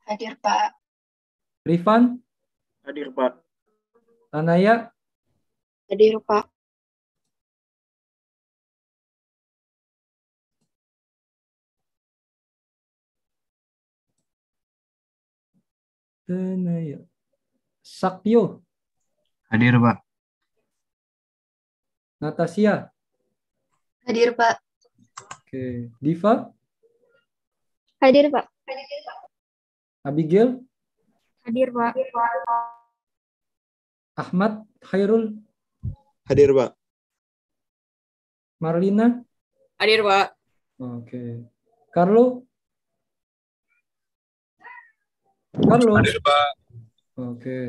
Hadir, Pak. Rifan? Hadir, Pak. Tanaya? Hadir, Pak. Tanaya. Sakyo? Hadir, Pak. Natasia? Hadir, Pak. Oke. Diva? Hadir, Pak. Abigail? Hadir, Pak. Ahmad? Khairul? Hadir, Pak. Marlina? Hadir, Pak. Oke. Carlo? Carlo? Hadir, Pak. Oke.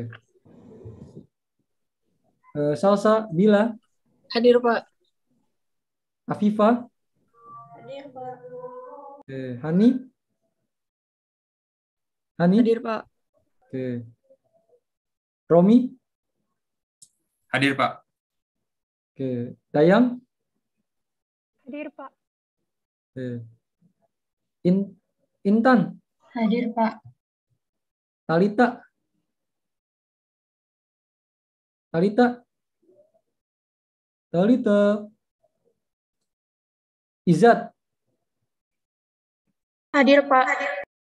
Eh, Salsa? Bila? Hadir, Pak. Afifa? Hadir, Pak. Oke. Hani? Hani? Hadir, Pak. Oke. Romi? Hadir, Pak. Oke. Dayang? Hadir, Pak. Oke. In Intan? Hadir, Pak. Talita? Talita? Talita? Izat? Hadir, Pak.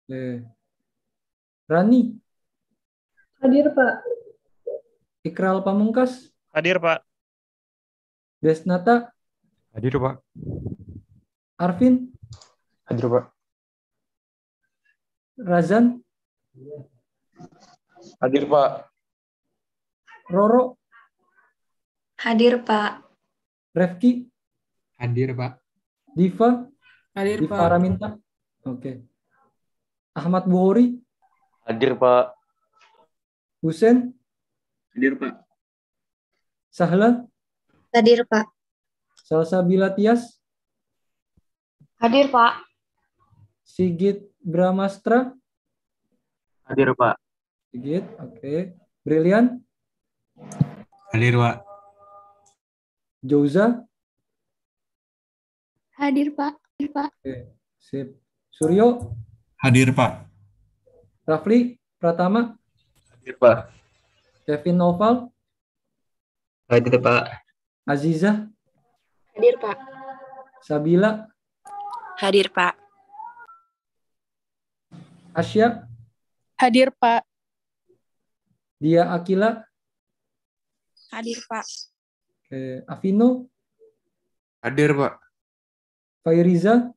Oke. Rani? Hadir, Pak. Ikral Pamungkas? Hadir, Pak. Desnata? Hadir, Pak. Arvin? Hadir, Pak. Razan? Hadir, Pak. Roro? Hadir, Pak. Refki? Hadir, Pak. Diva? Hadir, Diva Pak. Raminta? Oke. Ahmad Buhori? Hadir, Pak. Husen? Hadir, Pak. Sahla? Hadir, Pak. Salsabila Tias? Hadir, Pak. Sigit Bramastra? Hadir, Pak. Sigit, oke. Brilian? Hadir, Pak. Jouza? Hadir, Pak. Hadir, Pak. Oke, sip. Suryo? Hadir, Pak. Rafli Pratama? Hadir, Pak. Kevin Noval? Hadir, Pak. Aziza? Hadir, Pak. Sabila? Hadir, Pak. Asya? Hadir, Pak. Dia Akila? Hadir, Pak. Oke. Avino? Hadir, Pak. Fairiza?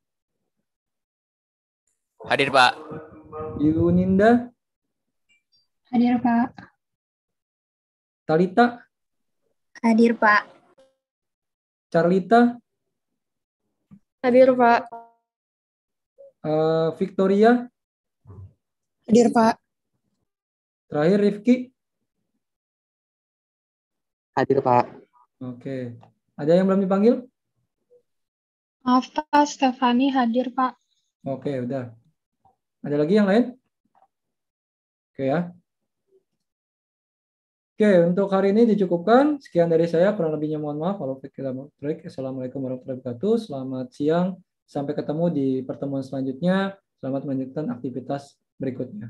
Hadir, Pak. Yuninda? Hadir, Pak. Talita? Hadir, Pak. Carlita? Hadir, Pak. Eh, Victoria? Hadir, Pak. Terakhir Rifki? Hadir, Pak. Oke. Ada yang belum dipanggil? Maaf Pak, Stefani hadir Pak. Oke, udah. Ada lagi yang lain? Oke ya. Oke, untuk hari ini dicukupkan. Sekian dari saya. Kurang lebihnya mohon maaf. Kalau kita break. Assalamualaikum warahmatullahi wabarakatuh. Selamat siang. Sampai ketemu di pertemuan selanjutnya. Selamat melanjutkan aktivitas berikutnya.